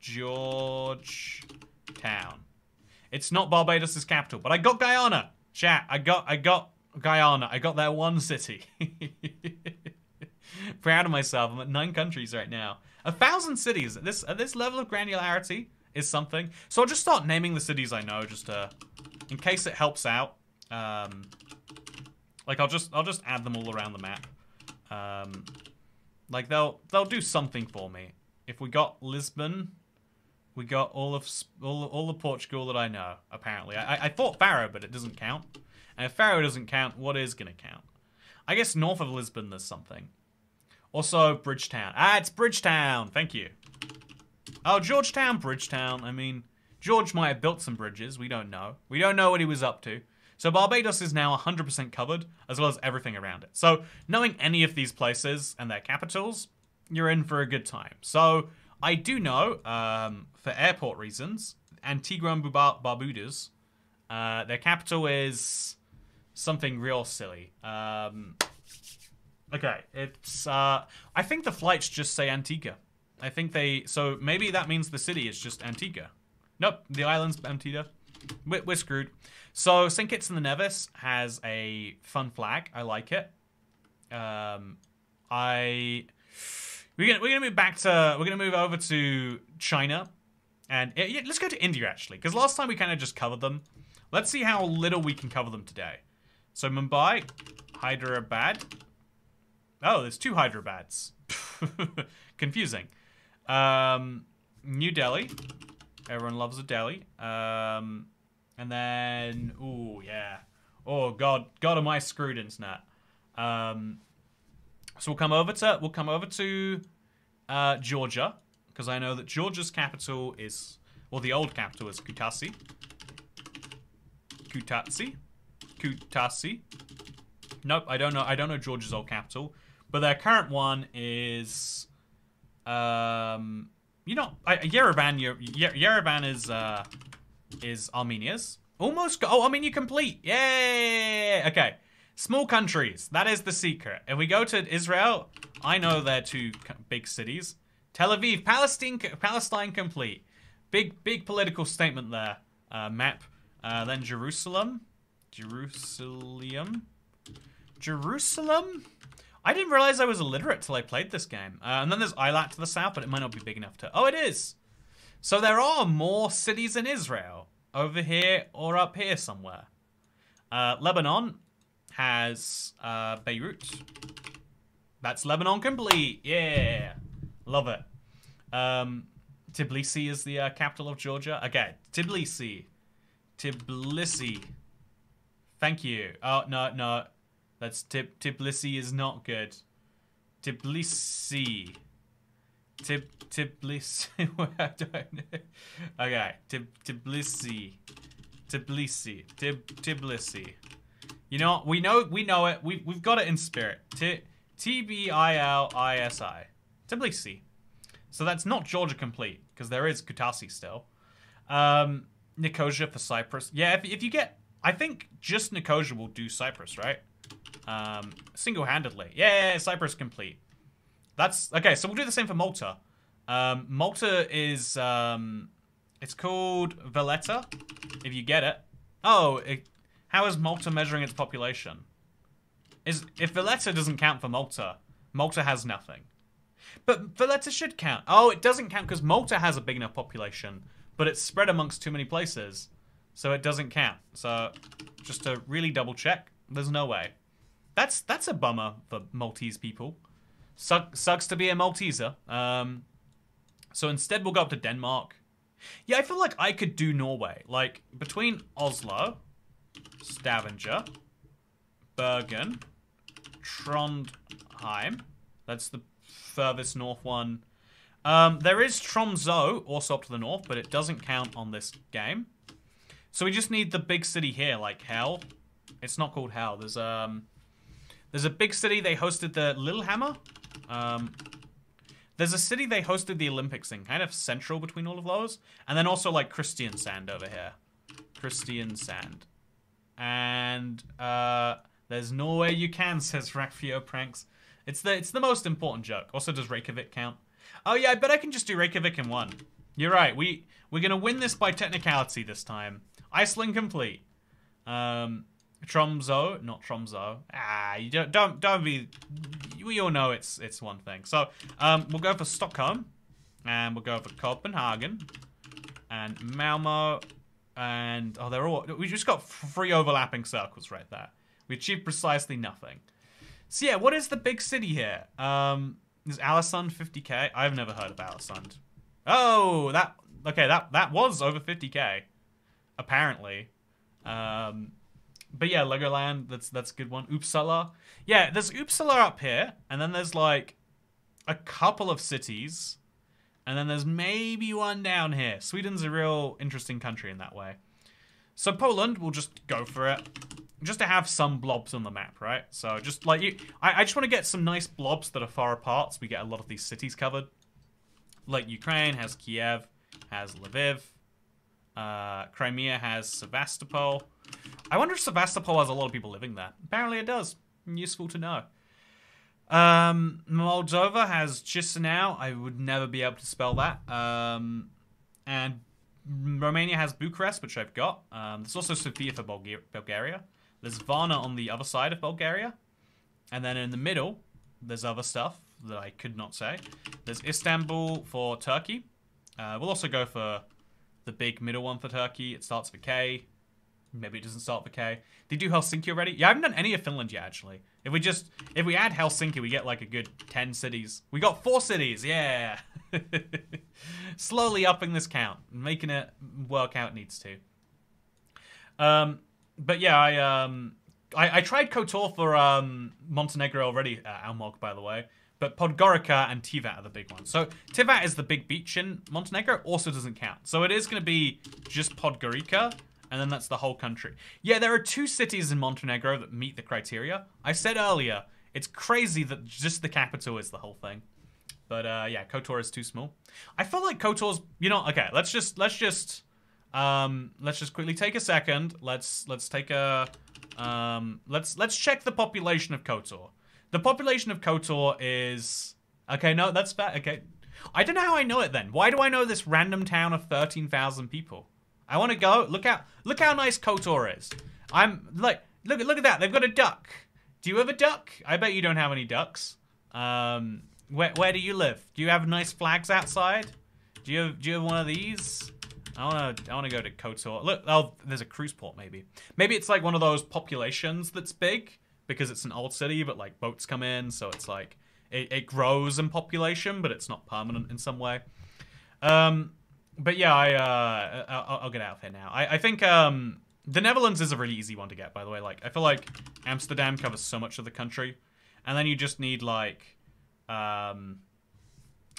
Georgetown. It's not Barbados' capital, but I got Guyana. Chat, I got I got Guyana. I got that one city. Proud of myself. I'm at nine countries right now. A thousand cities at this at this level of granularity is something. So I'll just start naming the cities I know, just uh, in case it helps out. Um, like I'll just I'll just add them all around the map. Um, like they'll they'll do something for me. If we got Lisbon, we got all of all all Portugal that I know. Apparently, I I thought Faro, but it doesn't count. And if Faro doesn't count, what is gonna count? I guess north of Lisbon there's something. Also Bridgetown. Ah, it's Bridgetown. Thank you. Oh, Georgetown, Bridgetown. I mean, George might have built some bridges. We don't know. We don't know what he was up to. So Barbados is now 100% covered, as well as everything around it. So knowing any of these places and their capitals, you're in for a good time. So I do know, um, for airport reasons, Antigua and Barbudas, uh, their capital is something real silly. Um, okay, it's, uh, I think the flights just say Antigua. I think they, so maybe that means the city is just Antigua. Nope, the island's Antigua. We're, we're screwed. So St. Kitts and the Nevis has a fun flag. I like it. Um, I we're gonna we're gonna move back to we're gonna move over to China, and yeah, let's go to India actually, because last time we kind of just covered them. Let's see how little we can cover them today. So Mumbai, Hyderabad. Oh, there's two Hyderabad's. Confusing. Um, New Delhi. Everyone loves a Delhi. Um, and then, oh yeah. Oh god, god am I screwed internet. Um, so we'll come over to we'll come over to uh, Georgia because I know that Georgia's capital is well the old capital is Kutaisi. Kutaisi, Kutaisi. Nope, I don't know. I don't know Georgia's old capital, but their current one is um you know I, Yerevan. Yerevan is uh is Armenia's. Almost Oh, Armenia complete. Yay! Okay. Small countries. That is the secret. If we go to Israel, I know they're two big cities. Tel Aviv, Palestine, Palestine complete. Big, big political statement there. Uh, map. Uh, then Jerusalem. Jerusalem. Jerusalem? I didn't realize I was illiterate till I played this game. Uh, and then there's Eilat to the south, but it might not be big enough to... Oh, it is! So there are more cities in Israel. Over here or up here somewhere. Uh, Lebanon has uh, Beirut. That's Lebanon complete. Yeah. Love it. Um, Tbilisi is the uh, capital of Georgia. Okay, Tbilisi. Tbilisi. Thank you. Oh, no, no. That's Tbilisi is not good. Tbilisi. Tib Tbilisi. okay, Tib Tbilisi. Tbilisi. Tib Tbilisi. You know, we know we know it. We we've got it in spirit. T T B I L I S I. Tbilisi. So that's not Georgia complete because there is Kutaisi still. Um, Nicosia for Cyprus. Yeah, if, if you get, I think just Nicosia will do Cyprus, right? Um, single-handedly. Yeah, yeah, Cyprus complete. That's okay. So we'll do the same for Malta. Um, Malta is um, it's called Valletta. If you get it. Oh, it, how is Malta measuring its population? Is if Valletta doesn't count for Malta, Malta has nothing. But Valletta should count. Oh, it doesn't count because Malta has a big enough population, but it's spread amongst too many places, so it doesn't count. So just to really double check, there's no way. That's that's a bummer for Maltese people. Suck, sucks to be a Malteser. Um, so instead, we'll go up to Denmark. Yeah, I feel like I could do Norway. Like, between Oslo, Stavanger, Bergen, Trondheim. That's the furthest north one. Um, there is Tromso, also up to the north, but it doesn't count on this game. So we just need the big city here, like Hell. It's not called Hell. There's um, there's a big city. They hosted the Lillehammer. Um, there's a city they hosted the Olympics in, kind of central between all of those. And then also like Kristiansand over here. Kristiansand. And uh, there's no way you can, says Rafio Pranks. It's the it's the most important joke. Also, does Reykjavik count? Oh yeah, I bet I can just do Reykjavik in one. You're right. We we're gonna win this by technicality this time. Iceland complete. Um, Tromso, not Tromso. Ah, you don't don't don't be. We all know it's it's one thing. So um, we'll go for Stockholm, and we'll go for Copenhagen, and Malmo, and oh, they're all. We just got three overlapping circles right there. We achieved precisely nothing. So yeah, what is the big city here? Um, is Alisund 50k? I've never heard of Alisund. Oh, that okay. That that was over 50k, apparently. Um, but yeah, Legoland, that's that's a good one. Uppsala. Yeah, there's Uppsala up here, and then there's like a couple of cities, and then there's maybe one down here. Sweden's a real interesting country in that way. So Poland, we'll just go for it. Just to have some blobs on the map, right? So just like you, I, I just want to get some nice blobs that are far apart so we get a lot of these cities covered. Like Ukraine has Kiev, has Lviv. Uh, Crimea has Sevastopol. I wonder if Sevastopol has a lot of people living there. Apparently it does. Useful to know. Um, Moldova has Chisinau. I would never be able to spell that. Um, and Romania has Bucharest, which I've got. Um, there's also Sofia for Bulga Bulgaria. There's Varna on the other side of Bulgaria. And then in the middle, there's other stuff that I could not say. There's Istanbul for Turkey. Uh, we'll also go for the big middle one for Turkey. It starts with K. Maybe it doesn't start with K. Did you do Helsinki already? Yeah, I haven't done any of Finland yet, actually. If we just, if we add Helsinki, we get like a good 10 cities. We got four cities, yeah. Slowly upping this count, making it work out needs to. Um, but yeah, I, um, I, I tried KOTOR for um, Montenegro already, uh, Almog, by the way. But Podgorica and Tivat are the big ones. So Tivat is the big beach in Montenegro, also doesn't count. So it is going to be just Podgorica and then that's the whole country. Yeah, there are two cities in Montenegro that meet the criteria. I said earlier, it's crazy that just the capital is the whole thing. But uh, yeah, KOTOR is too small. I feel like KOTOR's, you know, okay, let's just, let's just, um, let's just quickly take a second. Let's, let's take a, um, let's, let's check the population of KOTOR. The population of KOTOR is, okay, no, that's bad, okay. I don't know how I know it then. Why do I know this random town of 13,000 people? I want to go. Look out! Look how nice KOTOR is. I'm like, look look at that. They've got a duck. Do you have a duck? I bet you don't have any ducks. Um, where where do you live? Do you have nice flags outside? Do you have, do you have one of these? I wanna I wanna go to KOTOR. Look, oh, there's a cruise port maybe. Maybe it's like one of those populations that's big because it's an old city, but like boats come in, so it's like it, it grows in population, but it's not permanent in some way. Um, but yeah, I uh, I'll, I'll, get out of here now. I, I think um, the Netherlands is a really easy one to get, by the way. Like, I feel like Amsterdam covers so much of the country, and then you just need like, um,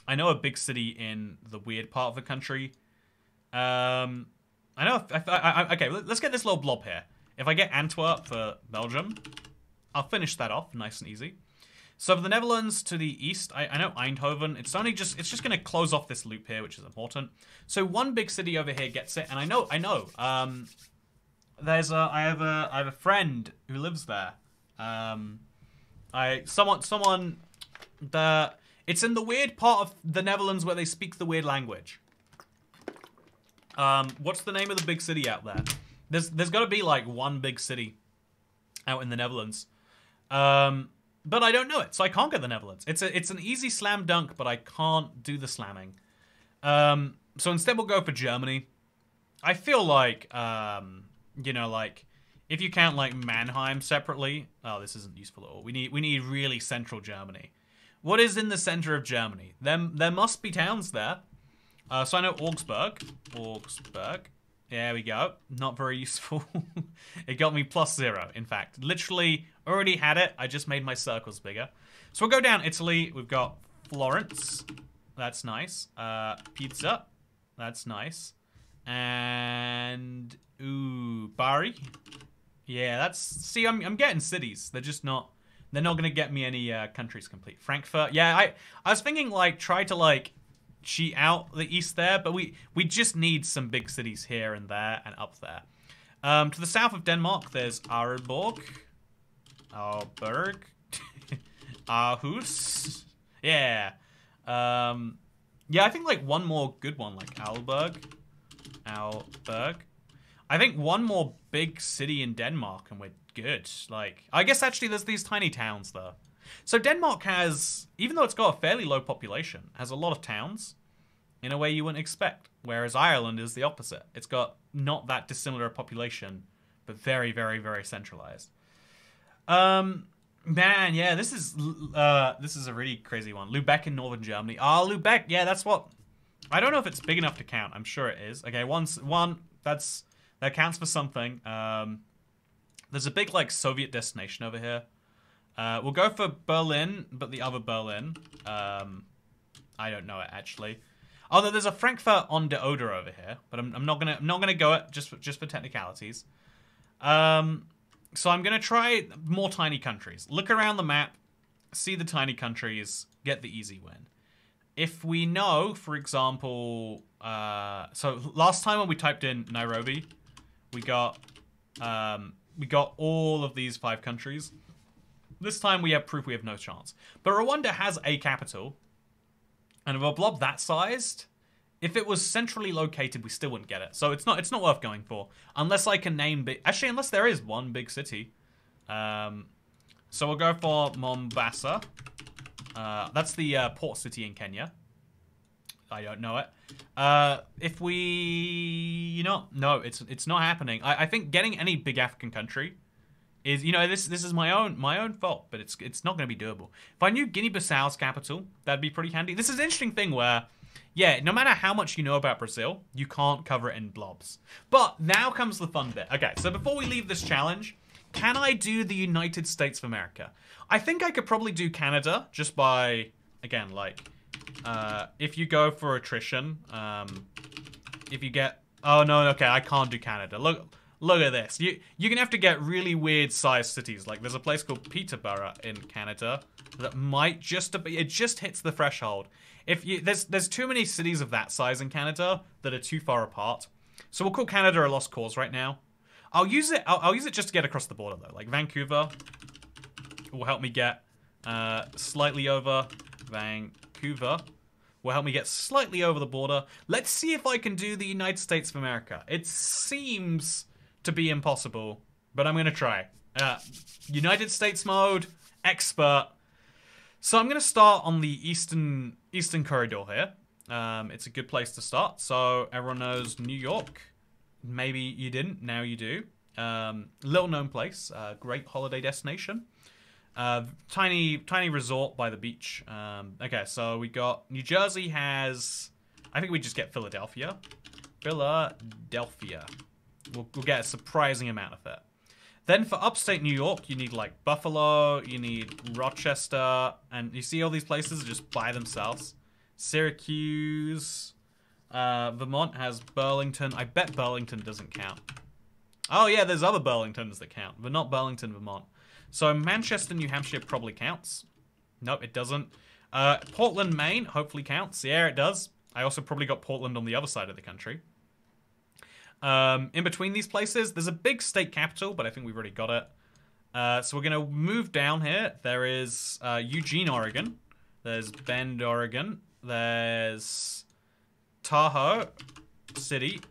I know a big city in the weird part of the country. Um, I know. If, I, I, okay, let's get this little blob here. If I get Antwerp for Belgium, I'll finish that off nice and easy. So for the Netherlands to the east, I, I know Eindhoven. It's only just it's just going to close off this loop here, which is important. So one big city over here gets it, and I know I know. Um, there's a I have a I have a friend who lives there. Um, I someone someone the it's in the weird part of the Netherlands where they speak the weird language. Um, what's the name of the big city out there? There's there's got to be like one big city out in the Netherlands. Um, but I don't know it, so I can't get the Netherlands. It's a it's an easy slam dunk, but I can't do the slamming. Um, so instead, we'll go for Germany. I feel like um, you know, like if you count like Mannheim separately, oh, this isn't useful at all. We need we need really central Germany. What is in the center of Germany? There there must be towns there. Uh, so I know Augsburg. Augsburg. There we go. Not very useful. it got me plus zero, in fact. Literally already had it. I just made my circles bigger. So we'll go down Italy. We've got Florence. That's nice. Uh, Pisa. That's nice. And, ooh, Bari. Yeah, that's, see, I'm, I'm getting cities. They're just not, they're not going to get me any uh, countries complete. Frankfurt. Yeah, I, I was thinking, like, try to, like, cheat out the east there, but we, we just need some big cities here and there and up there. Um, to the south of Denmark, there's Aalborg. Aalborg. Aarhus. Yeah. Um, yeah, I think like one more good one, like Aalborg. Aalborg. I think one more big city in Denmark and we're good. Like, I guess actually there's these tiny towns though. So Denmark has, even though it's got a fairly low population, has a lot of towns in a way you wouldn't expect. Whereas Ireland is the opposite. It's got not that dissimilar a population, but very, very, very centralized. Um, man, yeah, this is uh, this is a really crazy one. Lubeck in northern Germany. Ah, oh, Lubeck. Yeah, that's what. I don't know if it's big enough to count. I'm sure it is. Okay, once one that's that counts for something. Um, there's a big like Soviet destination over here. Uh, we'll go for Berlin, but the other Berlin. Um, I don't know it actually. Although there's a Frankfurt on der Oder over here, but I'm, I'm not gonna I'm not gonna go it just for, just for technicalities. Um, so I'm gonna try more tiny countries. Look around the map, see the tiny countries, get the easy win. If we know, for example, uh, so last time when we typed in Nairobi, we got um, we got all of these five countries. This time we have proof we have no chance. But Rwanda has a capital. And if a blob that sized, if it was centrally located, we still wouldn't get it. So it's not it's not worth going for. Unless I can name actually unless there is one big city. Um, so we'll go for Mombasa. Uh, that's the uh, port city in Kenya. I don't know it. Uh, if we, you know, no, it's it's not happening. I, I think getting any big African country is you know this this is my own my own fault, but it's it's not going to be doable. If I knew Guinea-Bissau's capital, that'd be pretty handy. This is an interesting thing where, yeah, no matter how much you know about Brazil, you can't cover it in blobs. But now comes the fun bit. Okay, so before we leave this challenge, can I do the United States of America? I think I could probably do Canada just by again like uh, if you go for attrition, um, if you get oh no okay I can't do Canada. Look Look at this. You, you're going to have to get really weird sized cities. Like, there's a place called Peterborough in Canada that might just... It just hits the threshold. If you, there's, there's too many cities of that size in Canada that are too far apart. So we'll call Canada a lost cause right now. I'll use it, I'll, I'll use it just to get across the border, though. Like, Vancouver will help me get uh, slightly over Vancouver will help me get slightly over the border. Let's see if I can do the United States of America. It seems to be impossible, but I'm going to try. Uh, United States mode, expert. So I'm going to start on the eastern eastern corridor here. Um, it's a good place to start. So everyone knows New York. Maybe you didn't, now you do. Um, little known place, uh, great holiday destination. Uh, tiny tiny resort by the beach. Um, okay, so we got New Jersey has. I think we just get Philadelphia. Philadelphia. We'll, we'll get a surprising amount of it. Then for upstate New York, you need like Buffalo, you need Rochester, and you see all these places just by themselves. Syracuse. Uh, Vermont has Burlington. I bet Burlington doesn't count. Oh yeah, there's other Burlingtons that count, but not Burlington, Vermont. So Manchester, New Hampshire probably counts. Nope, it doesn't. Uh, Portland, Maine hopefully counts. Yeah, it does. I also probably got Portland on the other side of the country. Um, in between these places, there's a big state capital, but I think we've already got it. Uh, so we're going to move down here. There is uh, Eugene, Oregon. There's Bend, Oregon. There's Tahoe City.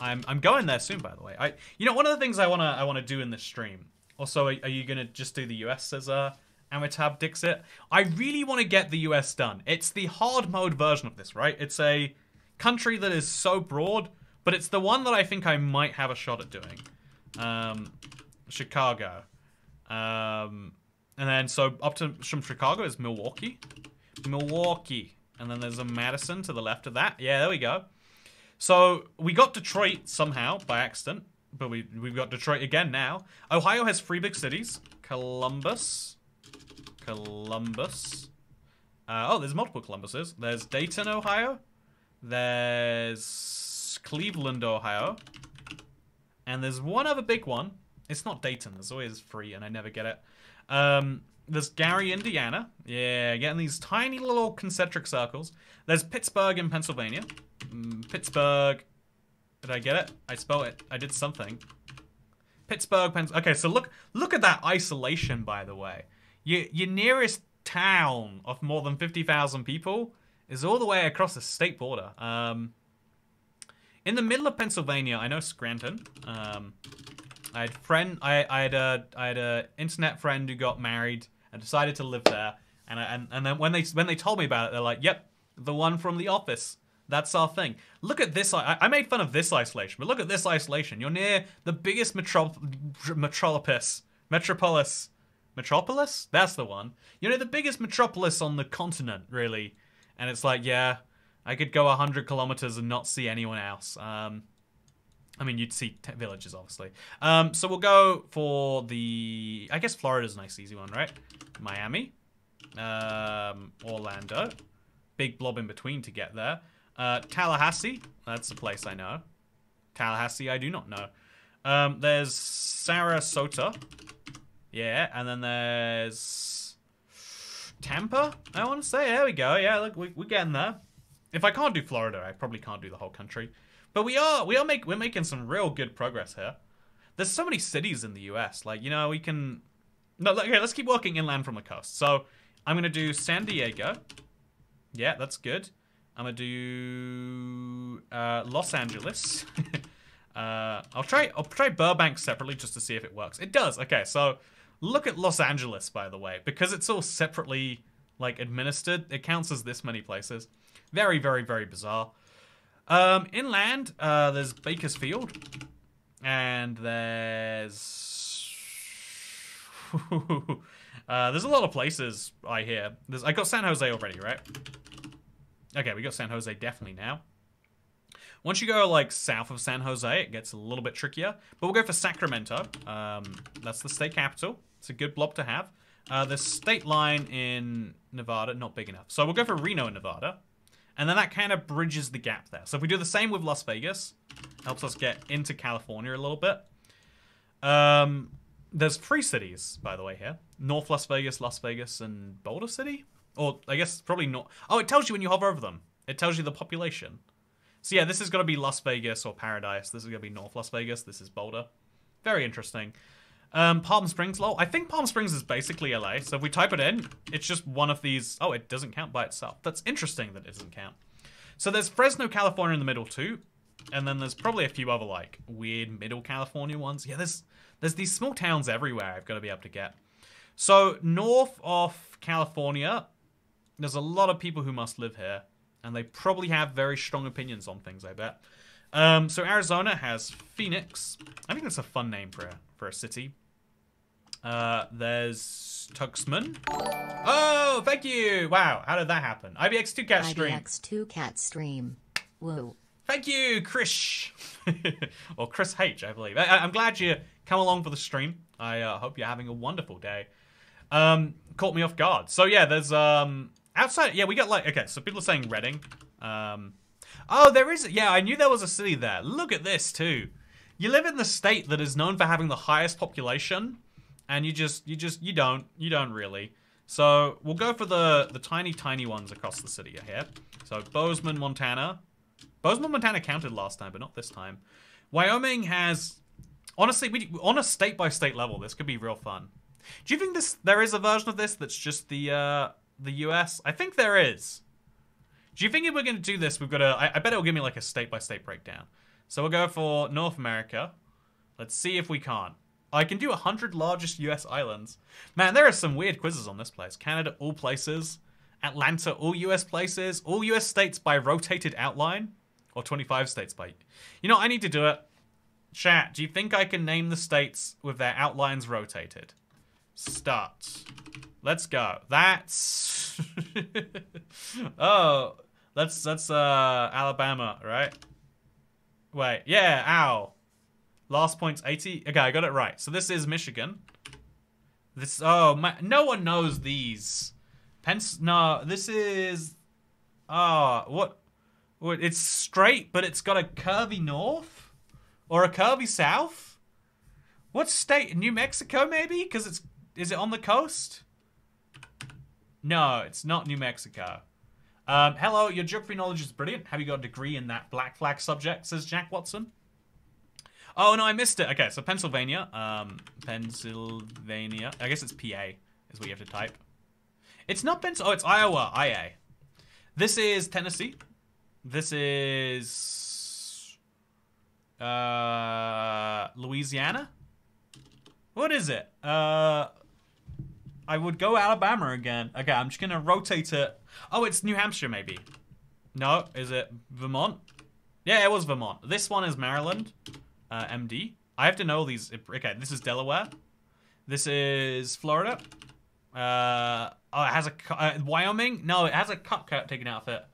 I'm I'm going there soon, by the way. I you know one of the things I wanna I wanna do in this stream. Also, are, are you gonna just do the US as a Amitabh Dixit? I really want to get the US done. It's the hard mode version of this, right? It's a country that is so broad, but it's the one that I think I might have a shot at doing. Um, Chicago. Um, and then so up to from Chicago is Milwaukee. Milwaukee. And then there's a Madison to the left of that. Yeah, there we go. So we got Detroit somehow by accident, but we we've got Detroit again now. Ohio has three big cities: Columbus, Columbus. Uh, oh, there's multiple Columbuses. There's Dayton, Ohio. There's Cleveland, Ohio. And there's one other big one. It's not Dayton. There's always three, and I never get it. Um, there's Gary, Indiana. Yeah, getting these tiny little concentric circles. There's Pittsburgh in Pennsylvania. Mm, Pittsburgh. Did I get it? I spelled it. I did something. Pittsburgh, Pennsylvania. Okay, so look look at that isolation, by the way. Your, your nearest town of more than 50,000 people is all the way across the state border. Um, in the middle of Pennsylvania, I know Scranton. Um, I had friend. I, I had a I had a internet friend who got married and decided to live there. And I, and and then when they when they told me about it, they're like, "Yep, the one from The Office. That's our thing." Look at this. I, I made fun of this isolation, but look at this isolation. You're near the biggest metro, metropolis, metropolis, metropolis. That's the one. You're near the biggest metropolis on the continent, really. And it's like, yeah, I could go hundred kilometers and not see anyone else. Um, I mean, you'd see villages, obviously. Um, so we'll go for the... I guess Florida's a nice, easy one, right? Miami. Um, Orlando. Big blob in between to get there. Uh, Tallahassee. That's a place I know. Tallahassee, I do not know. Um, there's Sarasota. Yeah, and then there's... Tampa, I want to say. There we go. Yeah, look, we, we're getting there. If I can't do Florida, I probably can't do the whole country. But we are we are make we're making some real good progress here. There's so many cities in the U.S. Like you know we can. No, okay. Let's keep working inland from the coast. So I'm gonna do San Diego. Yeah, that's good. I'm gonna do uh, Los Angeles. uh, I'll try I'll try Burbank separately just to see if it works. It does. Okay, so look at Los Angeles by the way, because it's all separately like administered. It counts as this many places. Very, very, very bizarre. Um, inland, uh, there's Bakersfield, and there's uh, there's a lot of places I hear. There's, I got San Jose already, right? Okay, we got San Jose definitely now. Once you go like south of San Jose, it gets a little bit trickier. But we'll go for Sacramento. Um, that's the state capital. It's a good blob to have. Uh, the state line in Nevada, not big enough. So we'll go for Reno, Nevada. And then that kind of bridges the gap there. So if we do the same with Las Vegas, helps us get into California a little bit. Um, there's three cities, by the way, here. North Las Vegas, Las Vegas, and Boulder City? Or, I guess, probably not. Oh, it tells you when you hover over them. It tells you the population. So yeah, this is going to be Las Vegas or Paradise. This is going to be North Las Vegas. This is Boulder. Very interesting. Um, Palm Springs, lol. I think Palm Springs is basically LA. So if we type it in, it's just one of these. Oh, it doesn't count by itself. That's interesting that it doesn't count. So there's Fresno, California in the middle too. And then there's probably a few other like weird middle California ones. Yeah, there's there's these small towns everywhere I've got to be able to get. So north of California, there's a lot of people who must live here. And they probably have very strong opinions on things, I bet. Um, so Arizona has Phoenix. I think that's a fun name for a, for a city. Uh, there's Tuxman. Oh, thank you. Wow, how did that happen? IBX2Cat stream. IBX2Cat stream. Woo. Thank you, Chris. or Chris H, I believe. I, am glad you come along for the stream. I uh, hope you're having a wonderful day. Um, caught me off guard. So yeah, there's um, Outside, yeah, we got like okay. So people are saying Reading. Um, oh, there is. Yeah, I knew there was a city there. Look at this too. You live in the state that is known for having the highest population, and you just, you just, you don't, you don't really. So we'll go for the the tiny, tiny ones across the city here. So Bozeman, Montana. Bozeman, Montana counted last time, but not this time. Wyoming has, honestly, we on a state by state level, this could be real fun. Do you think this there is a version of this that's just the uh, the US? I think there is. Do you think if we're going to do this, we've got to... I, bet it'll give me like a state-by-state breakdown. So we'll go for North America. Let's see if we can't. I can do 100 largest US islands. Man, there are some weird quizzes on this place. Canada, all places. Atlanta, all US places. All US states by rotated outline. Or 25 states by... You know, I need to do it. Chat, do you think I can name the states with their outlines rotated? Start. Let's go. That's... oh, that's, that's, uh, Alabama, right? Wait, yeah, ow. Last point's 80. Okay, I got it right. So this is Michigan. This, oh, my, no one knows these. Pence, no, this is, oh, what, what, it's straight, but it's got a curvy north? Or a curvy south? What state? New Mexico, maybe? Because it's, is it on the coast? No, it's not New Mexico. Um, hello, your geography knowledge is brilliant. Have you got a degree in that black flag subject? Says Jack Watson. Oh, no, I missed it. Okay, so Pennsylvania. Um, Pennsylvania. I guess it's PA is what you have to type. It's not Pens. Oh, it's Iowa. IA. This is Tennessee. This is uh, Louisiana. What is it? Uh, I would go Alabama again. Okay, I'm just gonna rotate it. Oh, it's New Hampshire, maybe. No, is it Vermont? Yeah, it was Vermont. This one is Maryland. Uh, MD. I have to know these. Okay, this is Delaware. This is Florida. Uh, oh, it has a uh, Wyoming. No, it has a cut taken out of it.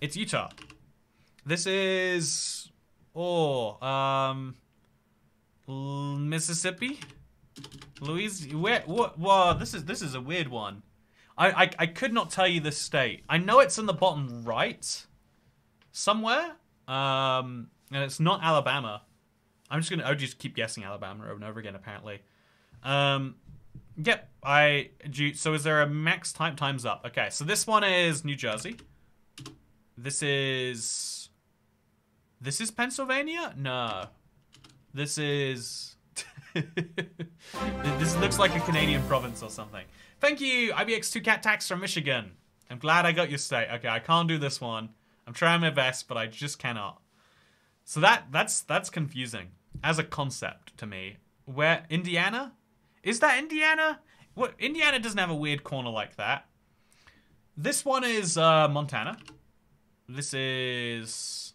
It's Utah. This is oh um Mississippi. Louise, where what? Whoa, this is this is a weird one. I, I I could not tell you the state. I know it's in the bottom right, somewhere. Um, and it's not Alabama. I'm just gonna. I would just keep guessing Alabama over and over again. Apparently. Um, yep. I. Do you, so is there a max time? Times up. Okay. So this one is New Jersey. This is. This is Pennsylvania. No. This is. this looks like a Canadian province or something. Thank you, IBX2Cat Tax from Michigan. I'm glad I got your state. Okay, I can't do this one. I'm trying my best, but I just cannot. So that that's that's confusing as a concept to me. Where Indiana? Is that Indiana? What Indiana doesn't have a weird corner like that. This one is uh, Montana. This is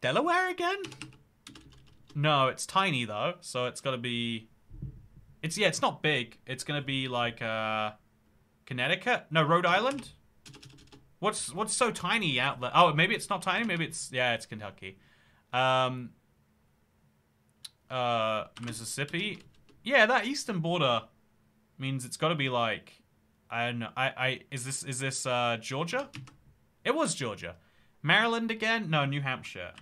Delaware again? No, it's tiny though, so it's got to be. It's yeah, it's not big. It's gonna be like uh, Connecticut. No, Rhode Island. What's what's so tiny out there? Oh, maybe it's not tiny. Maybe it's yeah, it's Kentucky. Um. Uh, Mississippi. Yeah, that eastern border means it's got to be like I don't know. I I is this is this uh Georgia? It was Georgia. Maryland again? No, New Hampshire.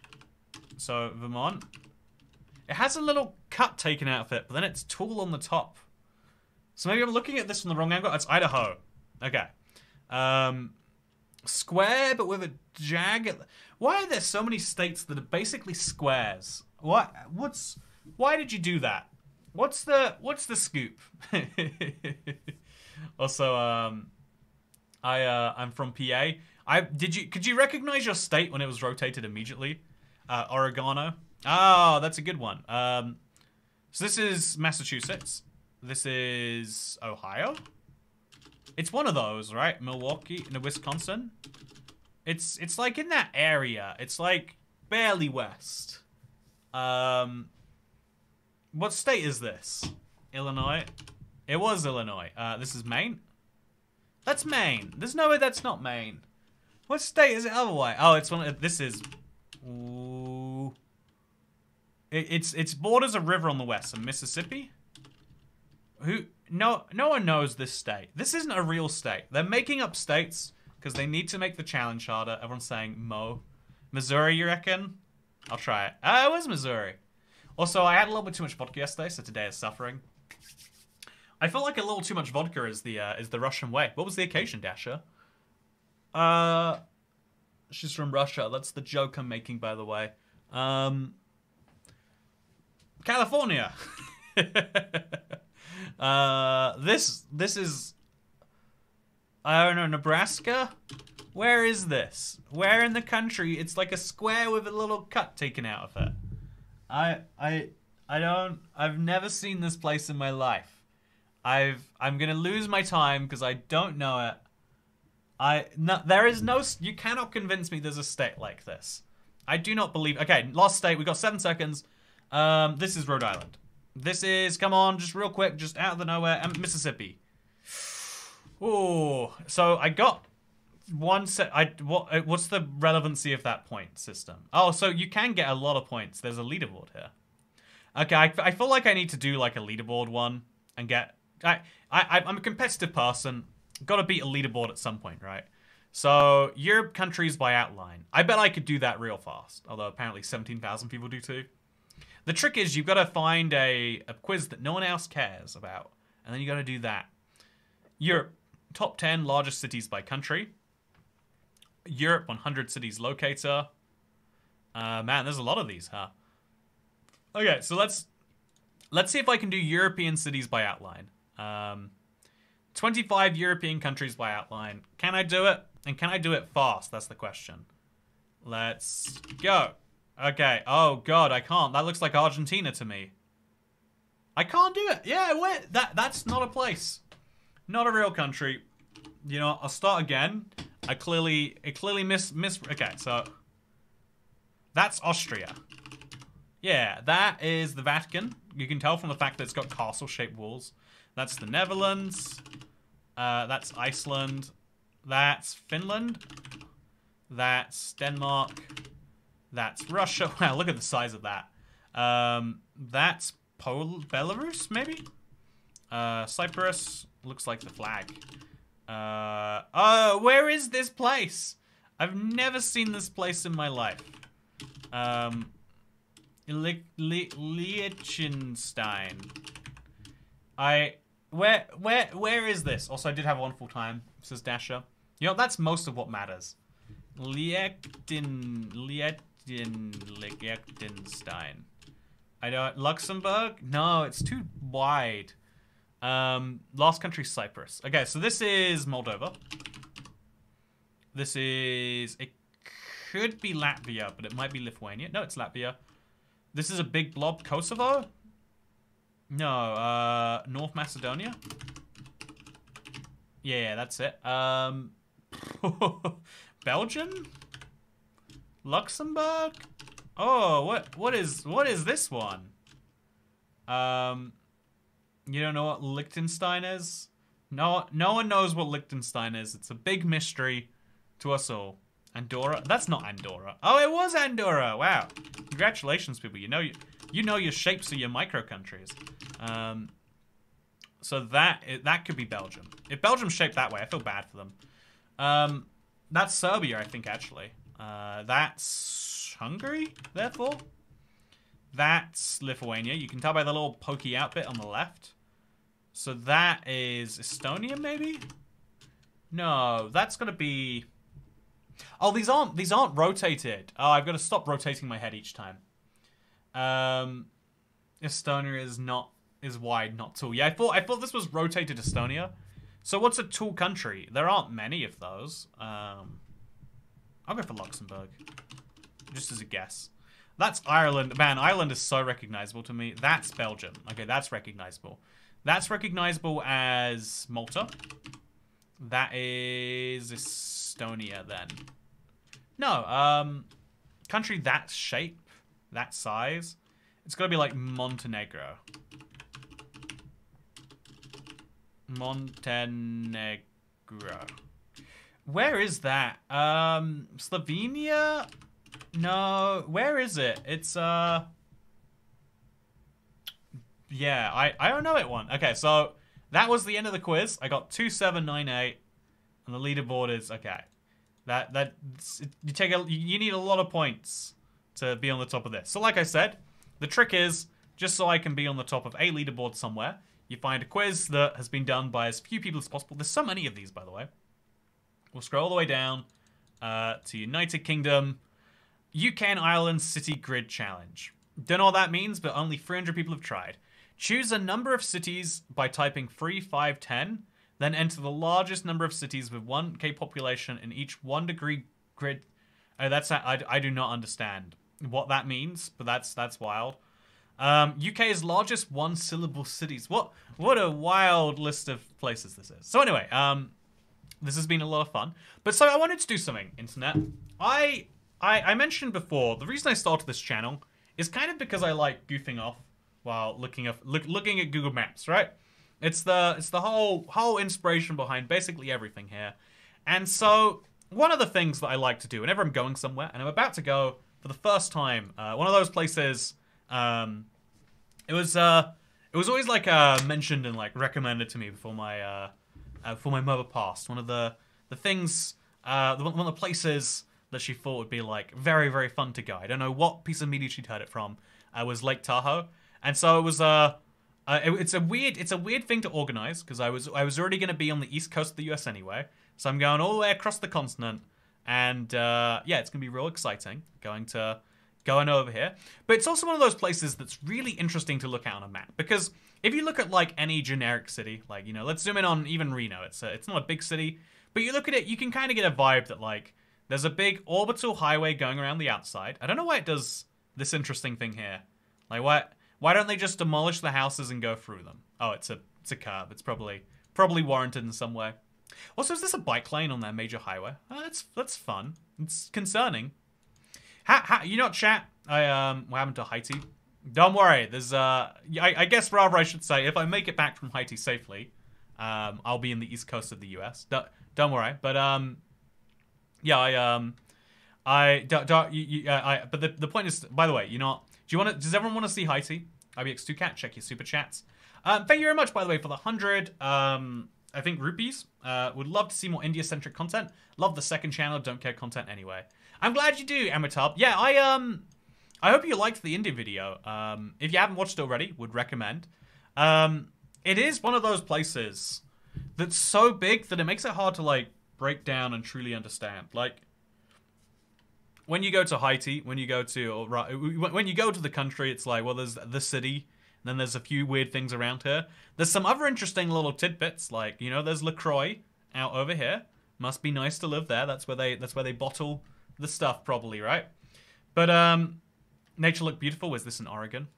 So Vermont. It has a little cut taken out of it, but then it's tall on the top. So maybe I'm looking at this from the wrong angle. It's Idaho. Okay. Um, square, but with a jag. Why are there so many states that are basically squares? What? What's? Why did you do that? What's the? What's the scoop? also, um, I uh, I'm from PA. I did you? Could you recognize your state when it was rotated immediately? Uh, Oregano. Oh, that's a good one. Um, so this is Massachusetts. This is Ohio. It's one of those, right? Milwaukee, no, Wisconsin. It's it's like in that area. It's like barely west. Um, what state is this? Illinois. It was Illinois. Uh, this is Maine. That's Maine. There's no way that's not Maine. What state is it otherwise? Oh, it's one. Of, this is. Ooh. It, it's it's borders a river on the west, so Mississippi. Who no no one knows this state. This isn't a real state. They're making up states because they need to make the challenge harder. Everyone's saying Mo. Missouri, you reckon? I'll try it. Ah, it was Missouri. Also, I had a little bit too much vodka yesterday, so today is suffering. I felt like a little too much vodka is the uh, is the Russian way. What was the occasion, Dasha? Uh, she's from Russia. That's the joke I'm making, by the way. Um, California. uh, this this is I don't know Nebraska. Where is this? Where in the country? It's like a square with a little cut taken out of it. I I I don't. I've never seen this place in my life. I've I'm gonna lose my time because I don't know it. I no, there is no. You cannot convince me there's a state like this. I do not believe. Okay, last state. We got seven seconds. Um, this is Rhode Island. This is come on, just real quick, just out of the nowhere, um, Mississippi. Oh, so I got one set. I what? uh, What's the relevancy of that point system? Oh, so you can get a lot of points. There's a leaderboard here. Okay, I, I feel like I need to do like a leaderboard one and get. I I I'm a competitive person. Got to beat a leaderboard at some point, right? So Europe countries by outline. I bet I could do that real fast. Although apparently seventeen thousand people do too. The trick is you've got to find a, a quiz that no one else cares about, and then you got to do that. Europe top ten largest cities by country. Europe 100 cities locator. Uh, man, there's a lot of these, huh? Okay, so let's let's see if I can do European cities by outline. Um, 25 European countries by outline. Can I do it? And can I do it fast? That's the question. Let's go. Okay. Oh god, I can't. That looks like Argentina to me. I can't do it. Yeah, wait. That that's not a place. Not a real country. You know, I'll start again. I clearly it clearly miss miss okay, so that's Austria. Yeah, that is the Vatican. You can tell from the fact that it's got castle-shaped walls. That's the Netherlands. Uh, that's Iceland. That's Finland. That's Denmark. That's Russia. Wow, look at the size of that. Um, that's Pol Belarus, maybe? Uh, Cyprus. Looks like the flag. Uh, oh, where is this place? I've never seen this place in my life. Um, Li Li Liechtenstein. I where where where is this? Also, I did have a wonderful time. Says Dasher. You know that's most of what matters. Liechten Liechten Liechtenstein. I don't Luxembourg. No, it's too wide. Um, last country Cyprus. Okay, so this is Moldova. This is it could be Latvia, but it might be Lithuania. No, it's Latvia. This is a big blob. Kosovo? No, uh, North Macedonia? Yeah, that's it. Um, Belgium? Luxembourg? Oh, what, what is, what is this one? Um, you don't know what Liechtenstein is? No, no one knows what Liechtenstein is. It's a big mystery to us all. Andorra? That's not Andorra. Oh, it was Andorra. Wow. Congratulations, people. You know you, you know your shapes of your micro countries. Um, so that that could be Belgium. If Belgium's shaped that way, I feel bad for them. Um, that's Serbia, I think, actually. Uh, that's Hungary, therefore. That's Lithuania. You can tell by the little pokey out bit on the left. So that is Estonia, maybe? No, that's gonna be... Oh, these aren't these aren't rotated. Oh, I've got to stop rotating my head each time. Um, Estonia is not is wide, not tall. Yeah, I thought I thought this was rotated Estonia. So what's a tall country? There aren't many of those. Um, I'll go for Luxembourg, just as a guess. That's Ireland. Man, Ireland is so recognizable to me. That's Belgium. Okay, that's recognizable. That's recognizable as Malta. That is Estonia then. No, um, country that shape, that size, it's got to be like Montenegro. Montenegro. Where is that? Um, Slovenia? No, where is it? It's, uh... Yeah, I, I don't know it one. Okay, so that was the end of the quiz. I got 2798 and the leaderboard is okay. That that you take a you need a lot of points to be on the top of this. So like I said, the trick is just so I can be on the top of a leaderboard somewhere, you find a quiz that has been done by as few people as possible. There's so many of these, by the way. We'll scroll all the way down uh, to United Kingdom, UK and Ireland City Grid Challenge. Don't know what that means, but only 300 people have tried. Choose a number of cities by typing 3, 5, 10, then enter the largest number of cities with 1k population in each 1 degree grid. Oh, that's I, I do not understand what that means, but that's that's wild. Um, UK's largest one syllable cities. What what a wild list of places this is. So anyway, um, this has been a lot of fun. But so I wanted to do something, internet. I I, I mentioned before the reason I started this channel is kind of because I like goofing off while looking at look, looking at Google Maps, right? It's the it's the whole whole inspiration behind basically everything here. And so one of the things that I like to do whenever I'm going somewhere, and I'm about to go for the first time, uh, one of those places. Um, it was uh, it was always like uh, mentioned and like recommended to me before my uh, uh before my mother passed. One of the the things, uh, one of the places that she thought would be like very very fun to go. I don't know what piece of media she'd heard it from. Uh, was Lake Tahoe, and so it was uh, uh it, it's a weird it's a weird thing to organize because I was I was already going to be on the east coast of the U.S. anyway, so I'm going all the way across the continent, and uh, yeah, it's gonna be real exciting going to going over here. But it's also one of those places that's really interesting to look at on a map because if you look at like any generic city, like you know, let's zoom in on even Reno. It's a, it's not a big city, but you look at it, you can kind of get a vibe that like there's a big orbital highway going around the outside. I don't know why it does this interesting thing here. Like why why don't they just demolish the houses and go through them? Oh, it's a it's a curb. It's probably probably warranted in some way. Also, is this a bike lane on that major highway? Oh, that's that's fun. It's concerning. How, how, you know, chat. I um, what happened to Haiti? Don't worry. There's uh, I, I guess rather I should say, if I make it back from Haiti safely, um, I'll be in the east coast of the U.S. Don't, don't worry. But um, yeah, I um, I don't, don't you, you, uh, I. But the the point is, by the way, you know, do you want to? Does everyone want to see Haiti? IBX2Cat, check your super chats. Um, thank you very much, by the way, for the hundred. Um, I think rupees. Uh, would love to see more India centric content. Love the second channel. Don't care content anyway. I'm glad you do, Amitabh. Yeah, I um, I hope you liked the India video. Um, if you haven't watched it already, would recommend. Um, it is one of those places that's so big that it makes it hard to like break down and truly understand. Like when you go to Haiti, when you go to when you go to the country, it's like well, there's the city, and then there's a few weird things around here. There's some other interesting little tidbits, like you know, there's Lacroix out over here. Must be nice to live there. That's where they that's where they bottle the stuff, probably, right? But um, nature looked beautiful. Was this in Oregon?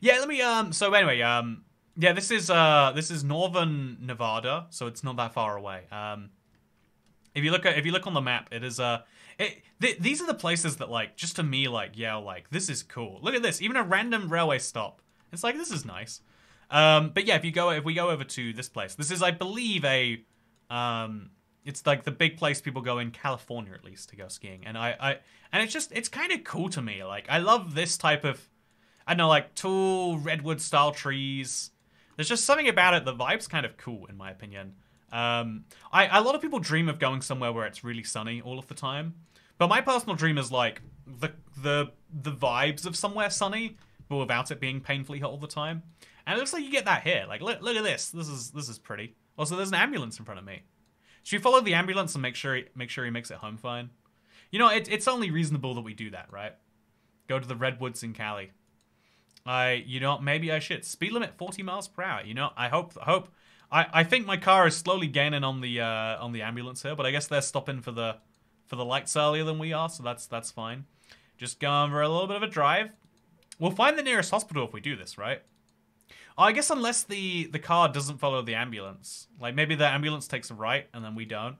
Yeah. Let me um. So anyway, um, yeah, this is uh, this is northern Nevada, so it's not that far away. Um, if you look at if you look on the map, it is uh, it, th these are the places that like just to me like yeah like this is cool. Look at this, even a random railway stop. It's like this is nice. Um, but yeah, if you go if we go over to this place, this is I believe a um it's like the big place people go in California at least to go skiing, and I, I and it's just it's kind of cool to me. Like I love this type of, I don't know, like tall redwood style trees. There's just something about it. The vibe's kind of cool in my opinion. Um, I a lot of people dream of going somewhere where it's really sunny all of the time, but my personal dream is like the the the vibes of somewhere sunny, but without it being painfully hot all the time. And it looks like you get that here. Like look look at this. This is this is pretty. Also, there's an ambulance in front of me. Should we follow the ambulance and make sure he, make sure he makes it home fine? You know, it, it's only reasonable that we do that, right? Go to the redwoods in Cali. I, you know, maybe I should. Speed limit 40 miles per hour. You know, I hope, hope. I, I think my car is slowly gaining on the uh, on the ambulance here, but I guess they're stopping for the for the lights earlier than we are, so that's that's fine. Just going for a little bit of a drive. We'll find the nearest hospital if we do this, right? Oh, I guess unless the the car doesn't follow the ambulance, like maybe the ambulance takes a right and then we don't.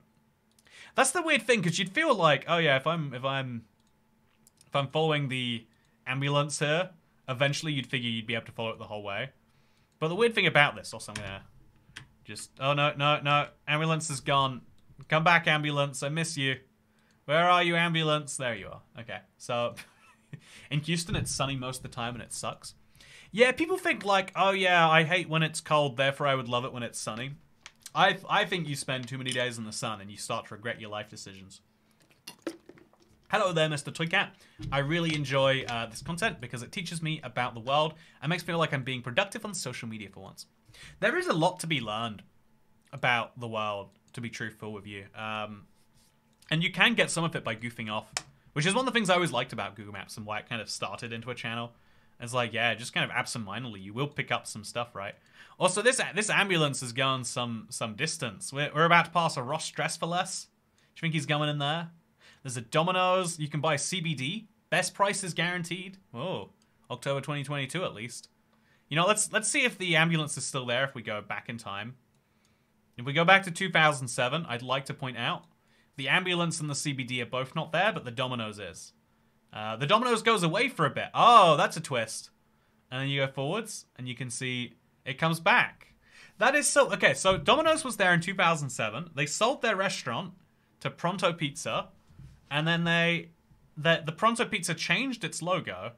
That's the weird thing because you'd feel like, oh yeah, if I'm if I'm if I'm following the ambulance here, eventually you'd figure you'd be able to follow it the whole way. But the weird thing about this, also I'm gonna just oh no no no ambulance is gone. Come back ambulance, I miss you. Where are you ambulance? There you are. Okay, so in Houston it's sunny most of the time and it sucks. Yeah, people think like, oh yeah, I hate when it's cold, therefore I would love it when it's sunny. I I think you spend too many days in the sun and you start to regret your life decisions. Hello there, Mr. Toy Cat. I really enjoy uh, this content because it teaches me about the world and makes me feel like I'm being productive on social media for once. There is a lot to be learned about the world, to be truthful with you. Um, and you can get some of it by goofing off, which is one of the things I always liked about Google Maps and why it kind of started into a channel. It's like, yeah, just kind of absentmindedly, you will pick up some stuff, right? Also, this this ambulance has gone some some distance. We're, we're about to pass a Ross Dress for Less. Do you think he's going in there? There's a Domino's. You can buy CBD. Best price is guaranteed. Oh, October 2022 at least. You know, let's let's see if the ambulance is still there if we go back in time. If we go back to 2007, I'd like to point out the ambulance and the CBD are both not there, but the Domino's is. Uh, the Domino's goes away for a bit. Oh, that's a twist. And then you go forwards, and you can see it comes back. That is so... Okay, so Domino's was there in 2007. They sold their restaurant to Pronto Pizza, and then they... The, the Pronto Pizza changed its logo,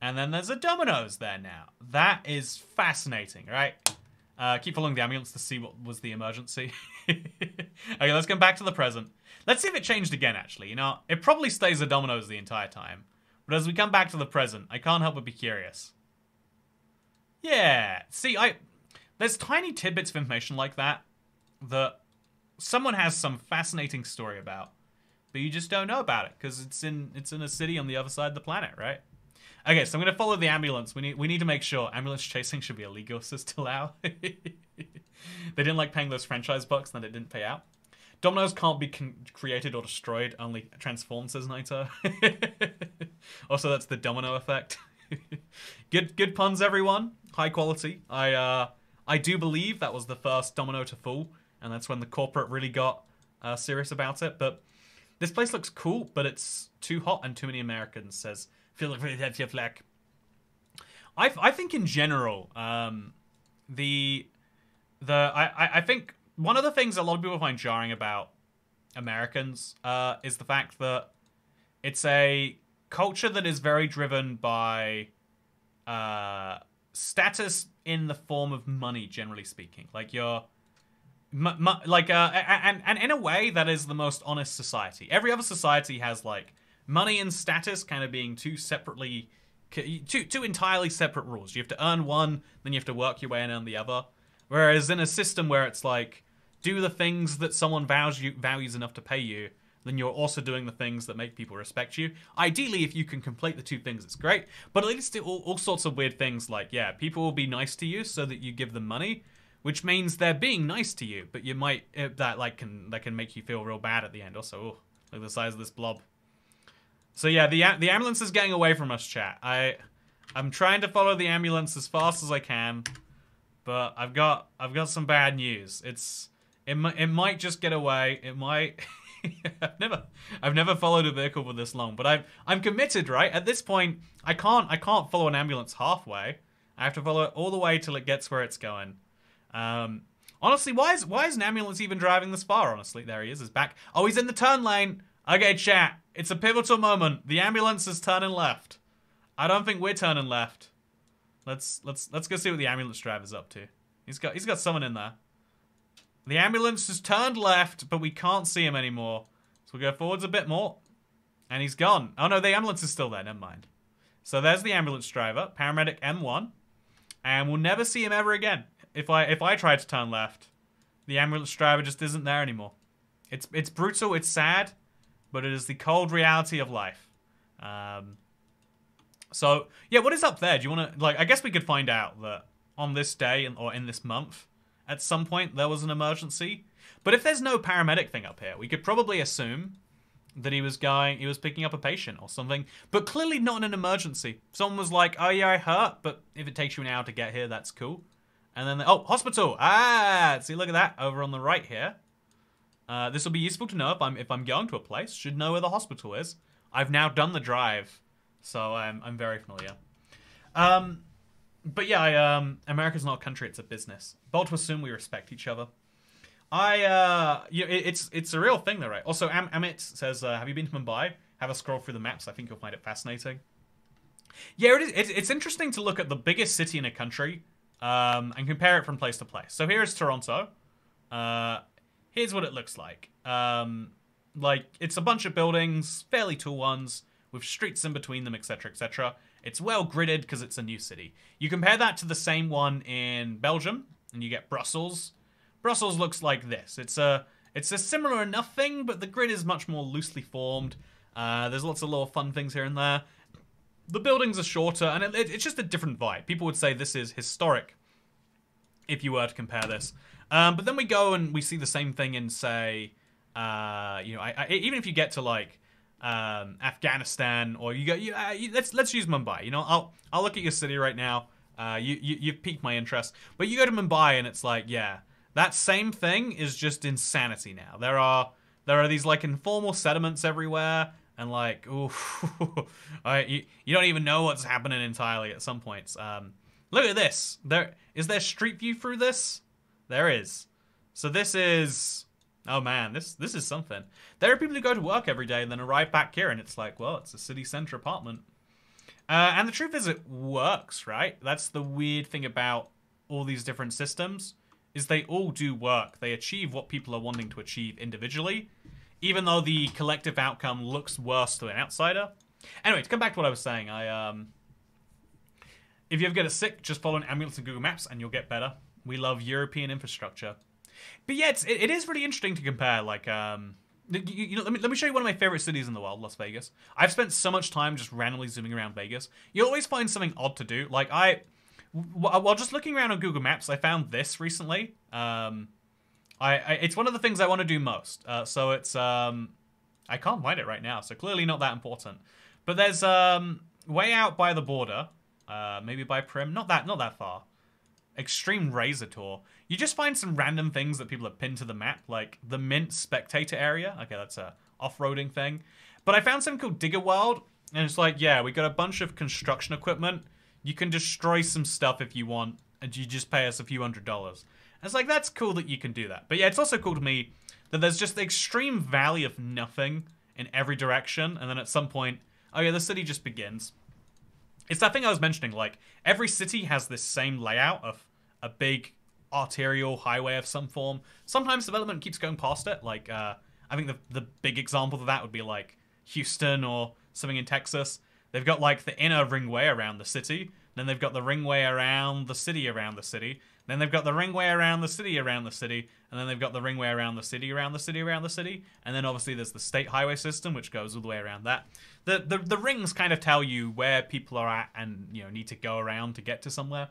and then there's a Domino's there now. That is fascinating, right? Uh, keep following the ambulance to see what was the emergency. okay, let's come back to the present. Let's see if it changed again, actually. You know, it probably stays a Domino's the entire time. But as we come back to the present, I can't help but be curious. Yeah, see, I... There's tiny tidbits of information like that that someone has some fascinating story about, but you just don't know about it because it's in it's in a city on the other side of the planet, right? Okay, so I'm gonna follow the ambulance. We need we need to make sure ambulance chasing should be illegal to allow. they didn't like paying those franchise bucks, then it didn't pay out. Dominoes can't be created or destroyed, only transformed, says Naito. also, that's the domino effect. good good puns, everyone. High quality. I uh, I do believe that was the first domino to fall, and that's when the corporate really got uh, serious about it. But this place looks cool, but it's too hot and too many Americans, says Philadelphia Fleck. I, I think in general, um, the the I, I think one of the things a lot of people find jarring about Americans uh, is the fact that it's a culture that is very driven by uh, status in the form of money, generally speaking. Like you're like uh, and and in a way that is the most honest society. Every other society has like money and status kind of being two separately two two entirely separate rules. You have to earn one, then you have to work your way and earn the other. Whereas in a system where it's like do the things that someone values you, values enough to pay you, then you're also doing the things that make people respect you. Ideally, if you can complete the two things, it's great. But at least all, all sorts of weird things like, yeah, people will be nice to you so that you give them money, which means they're being nice to you, but you might uh, that like can that can make you feel real bad at the end. Also, oh, look at the size of this blob. So yeah, the the ambulance is getting away from us, chat. I I'm trying to follow the ambulance as fast as I can, but I've got I've got some bad news. It's it might it might just get away. It might. I've never I've never followed a vehicle for this long, but I'm I'm committed, right? At this point, I can't I can't follow an ambulance halfway. I have to follow it all the way till it gets where it's going. Um, honestly, why is why is an ambulance even driving this far? Honestly, there he is. He's back. Oh, he's in the turn lane. Okay, chat. It's a pivotal moment. The ambulance is turning left. I don't think we're turning left. Let's let's let's go see what the ambulance driver's up to. He's got he's got someone in there. The ambulance has turned left, but we can't see him anymore. So we'll go forwards a bit more. And he's gone. Oh no, the ambulance is still there, never mind. So there's the ambulance driver, paramedic M1. And we'll never see him ever again. If I if I try to turn left, the ambulance driver just isn't there anymore. It's it's brutal, it's sad, but it is the cold reality of life. Um, so yeah, what is up there? Do you want to like? I guess we could find out that on this day or in this month, at some point there was an emergency. But if there's no paramedic thing up here, we could probably assume that he was going, he was picking up a patient or something, but clearly not in an emergency. Someone was like, "Oh yeah, I hurt, but if it takes you an hour to get here, that's cool." And then, oh, hospital. Ah, see, look at that over on the right here. Uh, this will be useful to know if I'm if I'm going to a place. Should know where the hospital is. I've now done the drive, so I'm I'm very familiar. Um, but yeah, I, um, America's not a country; it's a business. Bold to assume we respect each other. I, uh, you know, it, it's it's a real thing, though, right? Also, Am- Amit says, uh, "Have you been to Mumbai? Have a scroll through the maps. I think you'll find it fascinating." Yeah, it is. It's, it's interesting to look at the biggest city in a country um, and compare it from place to place. So here's Toronto. Uh, here's what it looks like. Um, like it's a bunch of buildings, fairly tall ones, with streets in between them, etc., etc. It's well gridded because it's a new city. You compare that to the same one in Belgium, and you get Brussels. Brussels looks like this. It's a it's a similar enough thing, but the grid is much more loosely formed. Uh, there's lots of little fun things here and there. The buildings are shorter, and it, it, it's just a different vibe. People would say this is historic if you were to compare this. Um, but then we go and we see the same thing in, say, uh, you know, I, I, even if you get to like um, Afghanistan or you go, you, uh, you, let's let's use Mumbai. You know, I'll I'll look at your city right now. Uh, you, you you've piqued my interest, but you go to Mumbai and it's like, yeah, that same thing is just insanity now. There are there are these like informal settlements everywhere, and like, ooh, you, you don't even know what's happening entirely at some points. Um, look at this. There is there street view through this. There is. So this is. Oh man, this this is something. There are people who go to work every day and then arrive back here, and it's like, well, it's a city center apartment. Uh, and the truth is, it works, right? That's the weird thing about all these different systems is they all do work. They achieve what people are wanting to achieve individually, even though the collective outcome looks worse to an outsider. Anyway, to come back to what I was saying, I um, if you ever get a sick, just follow an ambulance in Google Maps and you'll get better. We love European infrastructure. But yeah, it's, it, it is really interesting to compare. Like, um, you, you know, let me let me show you one of my favorite cities in the world, Las Vegas. I've spent so much time just randomly zooming around Vegas. You'll always find something odd to do. Like I, while just looking around on Google Maps, I found this recently. Um, I, I it's one of the things I want to do most. Uh, so it's um, I can't find it right now. So clearly not that important. But there's um, way out by the border, uh, maybe by Primm. not that not that far. Extreme Razor Tour. You just find some random things that people have pinned to the map, like the Mint Spectator area. Okay, that's a off-roading thing. But I found something called Digger World, and it's like, yeah, we got a bunch of construction equipment. You can destroy some stuff if you want, and you just pay us a few hundred dollars. And it's like, that's cool that you can do that. But yeah, it's also cool to me that there's just the extreme valley of nothing in every direction, and then at some point, oh yeah, the city just begins. It's that thing I was mentioning, like, every city has this same layout of a big arterial highway of some form. Sometimes development keeps going past it. Like, uh, I think the the big example of that would be like Houston or something in Texas. They've got like the inner ringway around the city. Then they've got the ringway around the city around the city. Then they've got the ringway around the city around the city. And then they've got the ringway around the city around the city around the city. And then obviously there's the state highway system, which goes all the way around that. The, the, the rings kind of tell you where people are at and, you know, need to go around to get to somewhere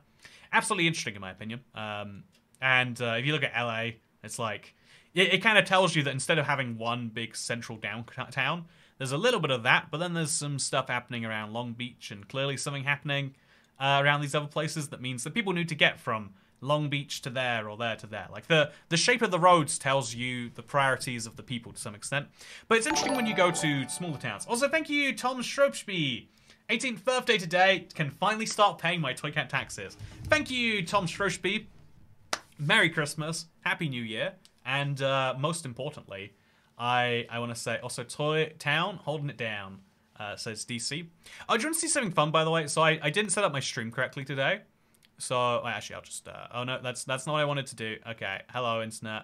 absolutely interesting in my opinion. Um, and uh, if you look at LA, it's like it, it kind of tells you that instead of having one big central downtown, there's a little bit of that, but then there's some stuff happening around Long Beach, and clearly something happening uh, around these other places that means that people need to get from Long Beach to there or there to there. Like the the shape of the roads tells you the priorities of the people to some extent. But it's interesting when you go to smaller towns. Also, thank you, Tom Stropsby. 18th birthday today, can finally start paying my Toy Cat taxes. Thank you, Tom Stroshby. Merry Christmas, Happy New Year, and uh, most importantly, I I want to say also Toy Town holding it down. Uh, says DC. Oh, do you want to see something fun, by the way? So I, I didn't set up my stream correctly today. So actually, I'll just. Uh, oh no, that's that's not what I wanted to do. Okay, hello internet.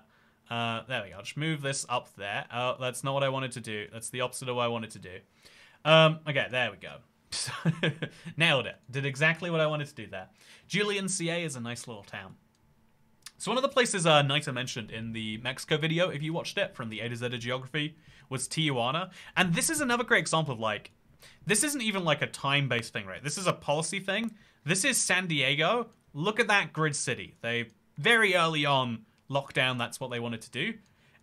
Uh, there we go. I'll just move this up there. Oh, that's not what I wanted to do. That's the opposite of what I wanted to do. Um, okay, there we go. Nailed it. Did exactly what I wanted to do there. Julian CA is a nice little town. So one of the places uh, Nita mentioned in the Mexico video, if you watched it, from the A to Z of Geography, was Tijuana. And this is another great example of like, this isn't even like a time-based thing, right? This is a policy thing. This is San Diego. Look at that grid city. They very early on lockdown, that's what they wanted to do.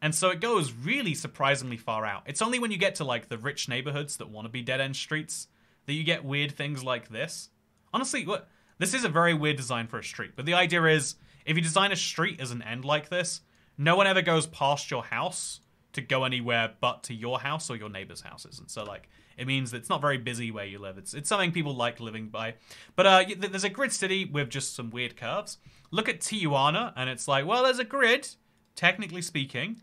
And so it goes really surprisingly far out. It's only when you get to like the rich neighborhoods that want to be dead-end streets that you get weird things like this. Honestly, what this is a very weird design for a street, but the idea is if you design a street as an end like this, no one ever goes past your house to go anywhere but to your house or your neighbor's houses. And so like it means that it's not very busy where you live. It's it's something people like living by. But uh, there's a grid city with just some weird curves. Look at Tijuana, and it's like, well, there's a grid, technically speaking.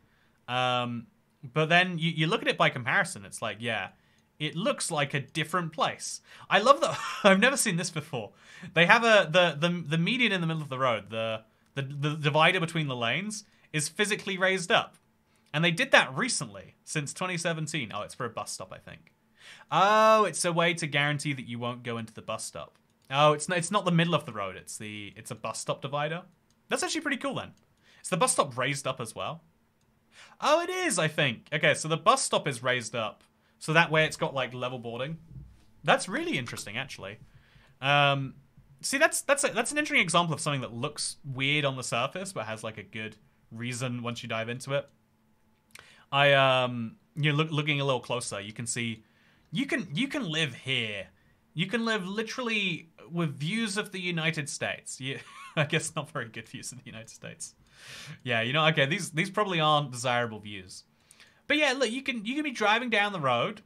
Um, but then you, you look at it by comparison. It's like, yeah, it looks like a different place. I love that. I've never seen this before. They have a the the the median in the middle of the road, the the, the divider between the lanes is physically raised up. And they did that recently, since 2017. Oh, it's for a bus stop, I think. Oh, it's a way to guarantee that you won't go into the bus stop. Oh, it's not, it's not the middle of the road. It's the it's a bus stop divider. That's actually pretty cool then. Is the bus stop raised up as well? Oh, it is, I think. Okay, so the bus stop is raised up. So that way it's got like level boarding. That's really interesting, actually. Um, see, that's that's a, that's an interesting example of something that looks weird on the surface, but has like a good reason once you dive into it. I um, you know, look, looking a little closer, you can see you can you can live here. You can live literally with views of the United States. Yeah, I guess not very good views of the United States. Yeah, you know, okay, these these probably aren't desirable views. But yeah, look, you can you can be driving down the road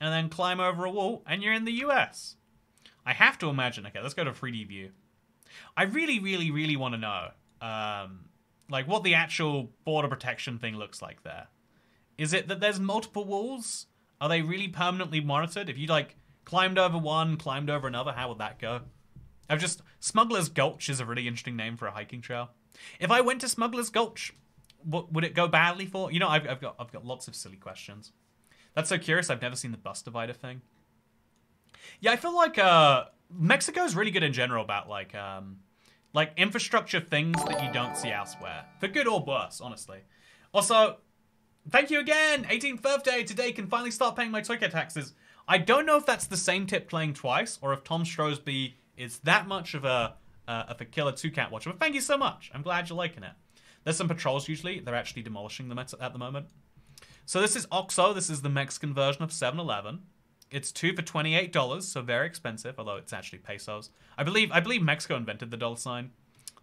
and then climb over a wall and you're in the US. I have to imagine. Okay, let's go to 3D view. I really, really, really want to know, um, like what the actual border protection thing looks like there. Is it that there's multiple walls? Are they really permanently monitored? If you like climbed over one, climbed over another, how would that go? I've just Smuggler's Gulch is a really interesting name for a hiking trail. If I went to Smuggler's Gulch, what would it go badly for? You know, I've, I've got I've got lots of silly questions. That's so curious. I've never seen the bus divider thing. Yeah, I feel like uh, is really good in general about like um, like infrastructure things that you don't see elsewhere, for good or worse, honestly. Also, thank you again, 18th birthday. Today can finally start paying my Toycat taxes. I don't know if that's the same tip playing twice, or if Tom Strosby is that much of a uh, of a killer two cat watcher. But thank you so much. I'm glad you're liking it. There's some patrols usually. They're actually demolishing them at, at the moment. So this is OXXO. This is the Mexican version of 7-Eleven. It's two for twenty-eight dollars, so very expensive. Although it's actually pesos. I believe I believe Mexico invented the dollar sign.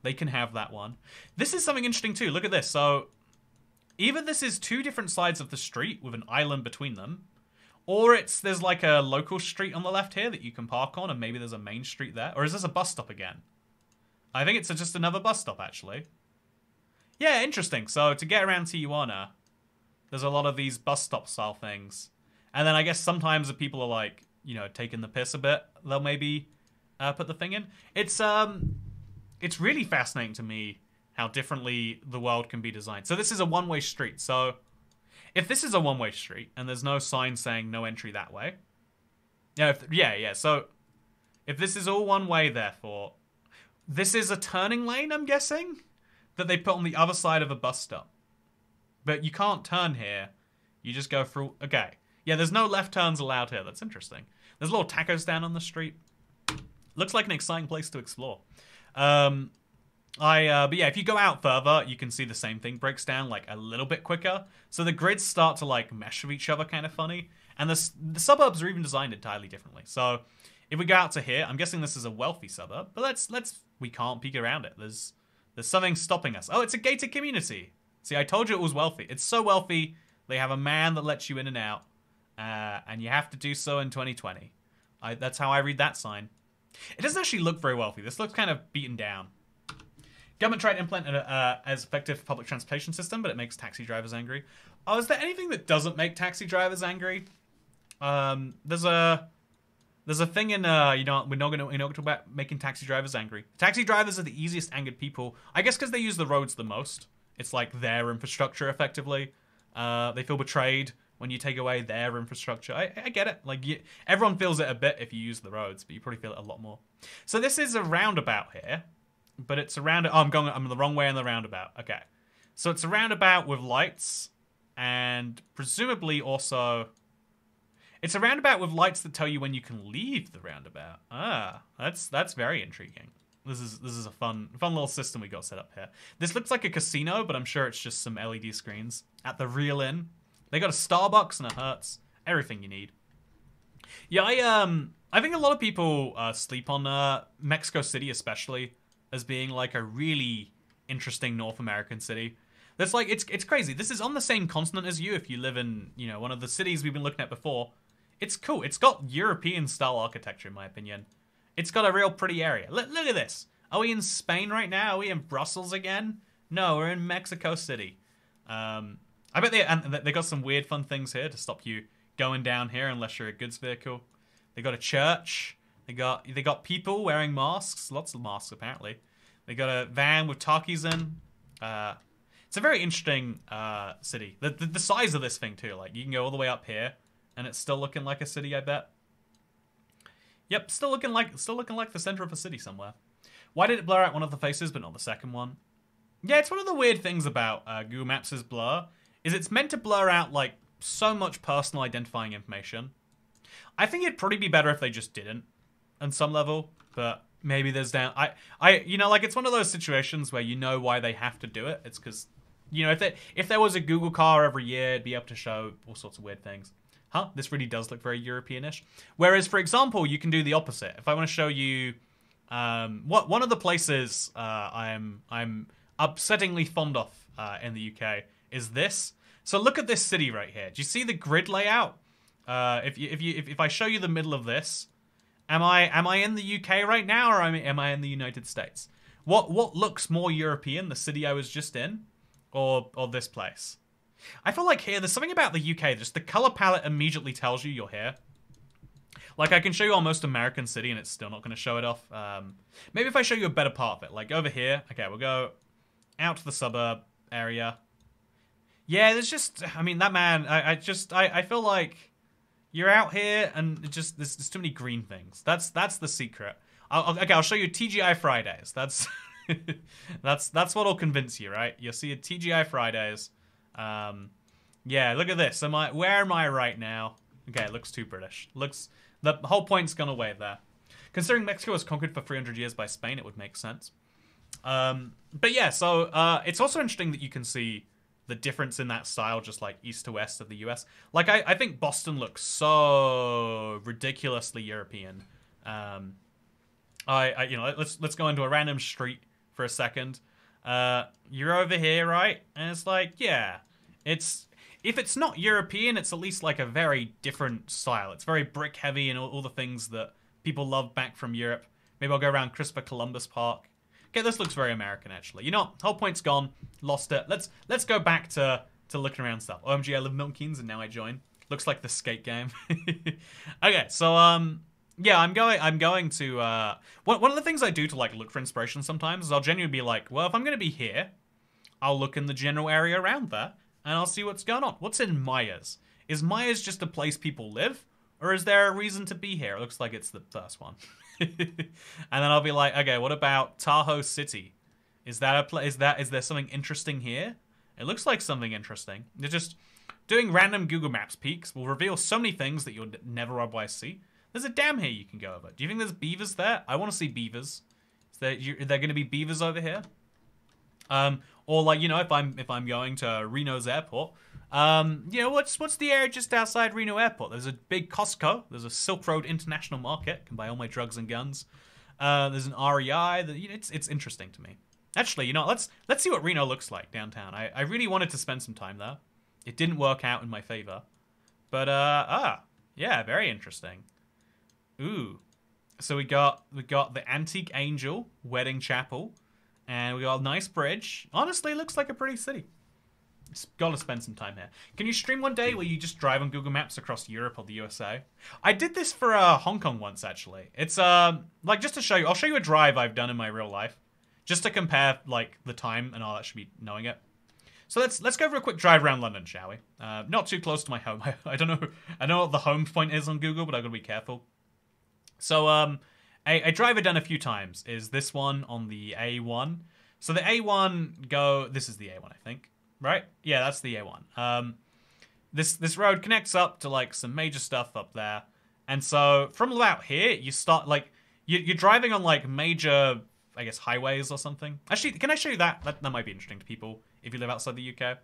They can have that one. This is something interesting too. Look at this. So either this is two different sides of the street with an island between them, or it's there's like a local street on the left here that you can park on, and maybe there's a main street there. Or is this a bus stop again? I think it's just another bus stop actually. Yeah, interesting. So to get around Tijuana, there's a lot of these bus stop style things. And then I guess sometimes if people are like, you know, taking the piss a bit, they'll maybe uh, put the thing in. It's um, it's really fascinating to me how differently the world can be designed. So this is a one-way street. So if this is a one-way street and there's no sign saying no entry that way, yeah, if, yeah, yeah. So if this is all one way, therefore, this is a turning lane. I'm guessing that they put on the other side of a bus stop. But you can't turn here. You just go through. Okay. Yeah, there's no left turns allowed here. That's interesting. There's a little taco stand on the street. Looks like an exciting place to explore. Um, I, uh, but yeah, if you go out further, you can see the same thing breaks down like a little bit quicker. So the grids start to like mesh with each other, kind of funny. And the the suburbs are even designed entirely differently. So if we go out to here, I'm guessing this is a wealthy suburb, but let's let's we can't peek around it. There's there's something stopping us. Oh, it's a gated community. See, I told you it was wealthy. It's so wealthy they have a man that lets you in and out, uh, and you have to do so in 2020. I, that's how I read that sign. It doesn't actually look very wealthy. This looks kind of beaten down. Government tried to implement an uh, as effective public transportation system, but it makes taxi drivers angry. Oh, is there anything that doesn't make taxi drivers angry? Um, there's a there's a thing in uh, you know we're not gonna we're not gonna talk about making taxi drivers angry. Taxi drivers are the easiest angered people, I guess, because they use the roads the most. It's like their infrastructure, effectively. Uh, they feel betrayed when you take away their infrastructure. I, I get it. Like you, everyone feels it a bit if you use the roads, but you probably feel it a lot more. So this is a roundabout here, but it's a roundabout. Oh, I'm going. I'm the wrong way in the roundabout. Okay, so it's a roundabout with lights, and presumably also. It's a roundabout with lights that tell you when you can leave the roundabout. Ah, that's that's very intriguing. This is this is a fun fun little system we got set up here. This looks like a casino, but I'm sure it's just some LED screens at the real inn. They got a Starbucks and a Hertz, everything you need. Yeah, I um I think a lot of people uh, sleep on uh, Mexico City, especially as being like a really interesting North American city. That's like it's it's crazy. This is on the same continent as you. If you live in you know one of the cities we've been looking at before, it's cool. It's got European style architecture, in my opinion. It's got a real pretty area. L- look at this. Are we in Spain right now? Are we in Brussels again? No, we're in Mexico City. Um, I bet they and they got some weird fun things here to stop you going down here unless you're a goods vehicle. They got a church. They got they got people wearing masks. Lots of masks apparently. They got a van with talkies in. Uh, it's a very interesting uh, city. The, the the size of this thing too. Like you can go all the way up here, and it's still looking like a city. I bet. Yep, still looking like still looking like the center of a city somewhere. Why did it blur out one of the faces but not the second one? Yeah, it's one of the weird things about uh, Google Maps' blur is it's meant to blur out like so much personal identifying information. I think it'd probably be better if they just didn't, on some level. But maybe there's down. I, I, you know, like it's one of those situations where you know why they have to do it. It's because, you know, if they, if there was a Google car every year, it'd be able to show all sorts of weird things. Huh? This really does look very Europeanish. Whereas, for example, you can do the opposite. If I want to show you, um, what one of the places uh, I'm I'm upsettingly fond of uh, in the UK is this. So look at this city right here. Do you see the grid layout? Uh, if you if you if, if I show you the middle of this, am I am I in the UK right now or am I, am I in the United States? What what looks more European, the city I was just in, or or this place? I feel like here there's something about the UK. Just the color palette immediately tells you you're here. Like I can show you almost American city and it's still not going to show it off. Um, maybe if I show you a better part of it, like over here. Okay, we'll go out to the suburb area. Yeah, there's just, I mean, that man, I, I just, I, I feel like you're out here and just, there's, there's too many green things. That's, that's the secret. I'll- okay, I'll show you TGI Fridays. That's, that's, that's what'll convince you, right? You'll see a TGI Fridays. Um, yeah, look at this. Am I, where am I right now? Okay, it looks too British. Looks, the whole point's gone away there. Considering Mexico was conquered for 300 years by Spain, it would make sense. Um, but yeah, so uh, it's also interesting that you can see the difference in that style, just like east to west of the U.S. Like I, I think Boston looks so ridiculously European. Um, I, I, you know, let's let's go into a random street for a second. Uh, you're over here, right? And it's like, yeah, it's if it's not European, it's at least like a very different style. It's very brick heavy and all, all the things that people love back from Europe. Maybe I'll go around Christopher Columbus Park. Okay, this looks very American actually. You know, whole point's gone. Lost it. Let's let's go back to to looking around stuff. OMG, I live Milton Keynes and now I join. Looks like the skate game. okay, so um yeah, I'm going I'm going to uh one one of the things I do to like look for inspiration sometimes is I'll genuinely be like, well, if I'm gonna be here, I'll look in the general area around there and I'll see what's going on. What's in Meyers? Is Meyers just a place people live? Or is there a reason to be here? It looks like it's the first one. and then I'll be like, okay, what about Tahoe City? Is that a pla- is that is there something interesting here? It looks like something interesting. They're just doing random Google Maps peeks will reveal so many things that you'll never otherwise see. There's a dam here you can go over. Do you think there's beavers there? I want to see beavers. Is there, you, are there going to be beavers over here? Um, or like you know, if I'm if I'm going to Reno's airport, um, you know, what's what's the area just outside Reno Airport? There's a big Costco. There's a Silk Road International Market. Can buy all my drugs and guns. Uh, there's an REI. You know, it's it's interesting to me. Actually, you know, let's let's see what Reno looks like downtown. I, I really wanted to spend some time there. It didn't work out in my favor, but uh ah yeah, very interesting. Ooh, so we got we got the Antique Angel Wedding Chapel, and we got a nice bridge. Honestly, looks like a pretty city. Got to spend some time here. Can you stream one day where you just drive on Google Maps across Europe or the USA? I did this for uh, Hong Kong once, actually. It's um like just to show you. I'll show you a drive I've done in my real life, just to compare like the time and all that should be knowing it. So let's let's go for a quick drive around London, shall we? Uh, not too close to my home. I, I don't know. I know what the home point is on Google, but I've got to be careful. So um, a drive I've done a few times is this one on the A1. So the A1 go. This is the A1, I think. Right? Yeah, that's the A1. Um, this this road connects up to like some major stuff up there, and so from about here you start like you, you're driving on like major, I guess highways or something. Actually, can I show you that? That that might be interesting to people if you live outside the UK.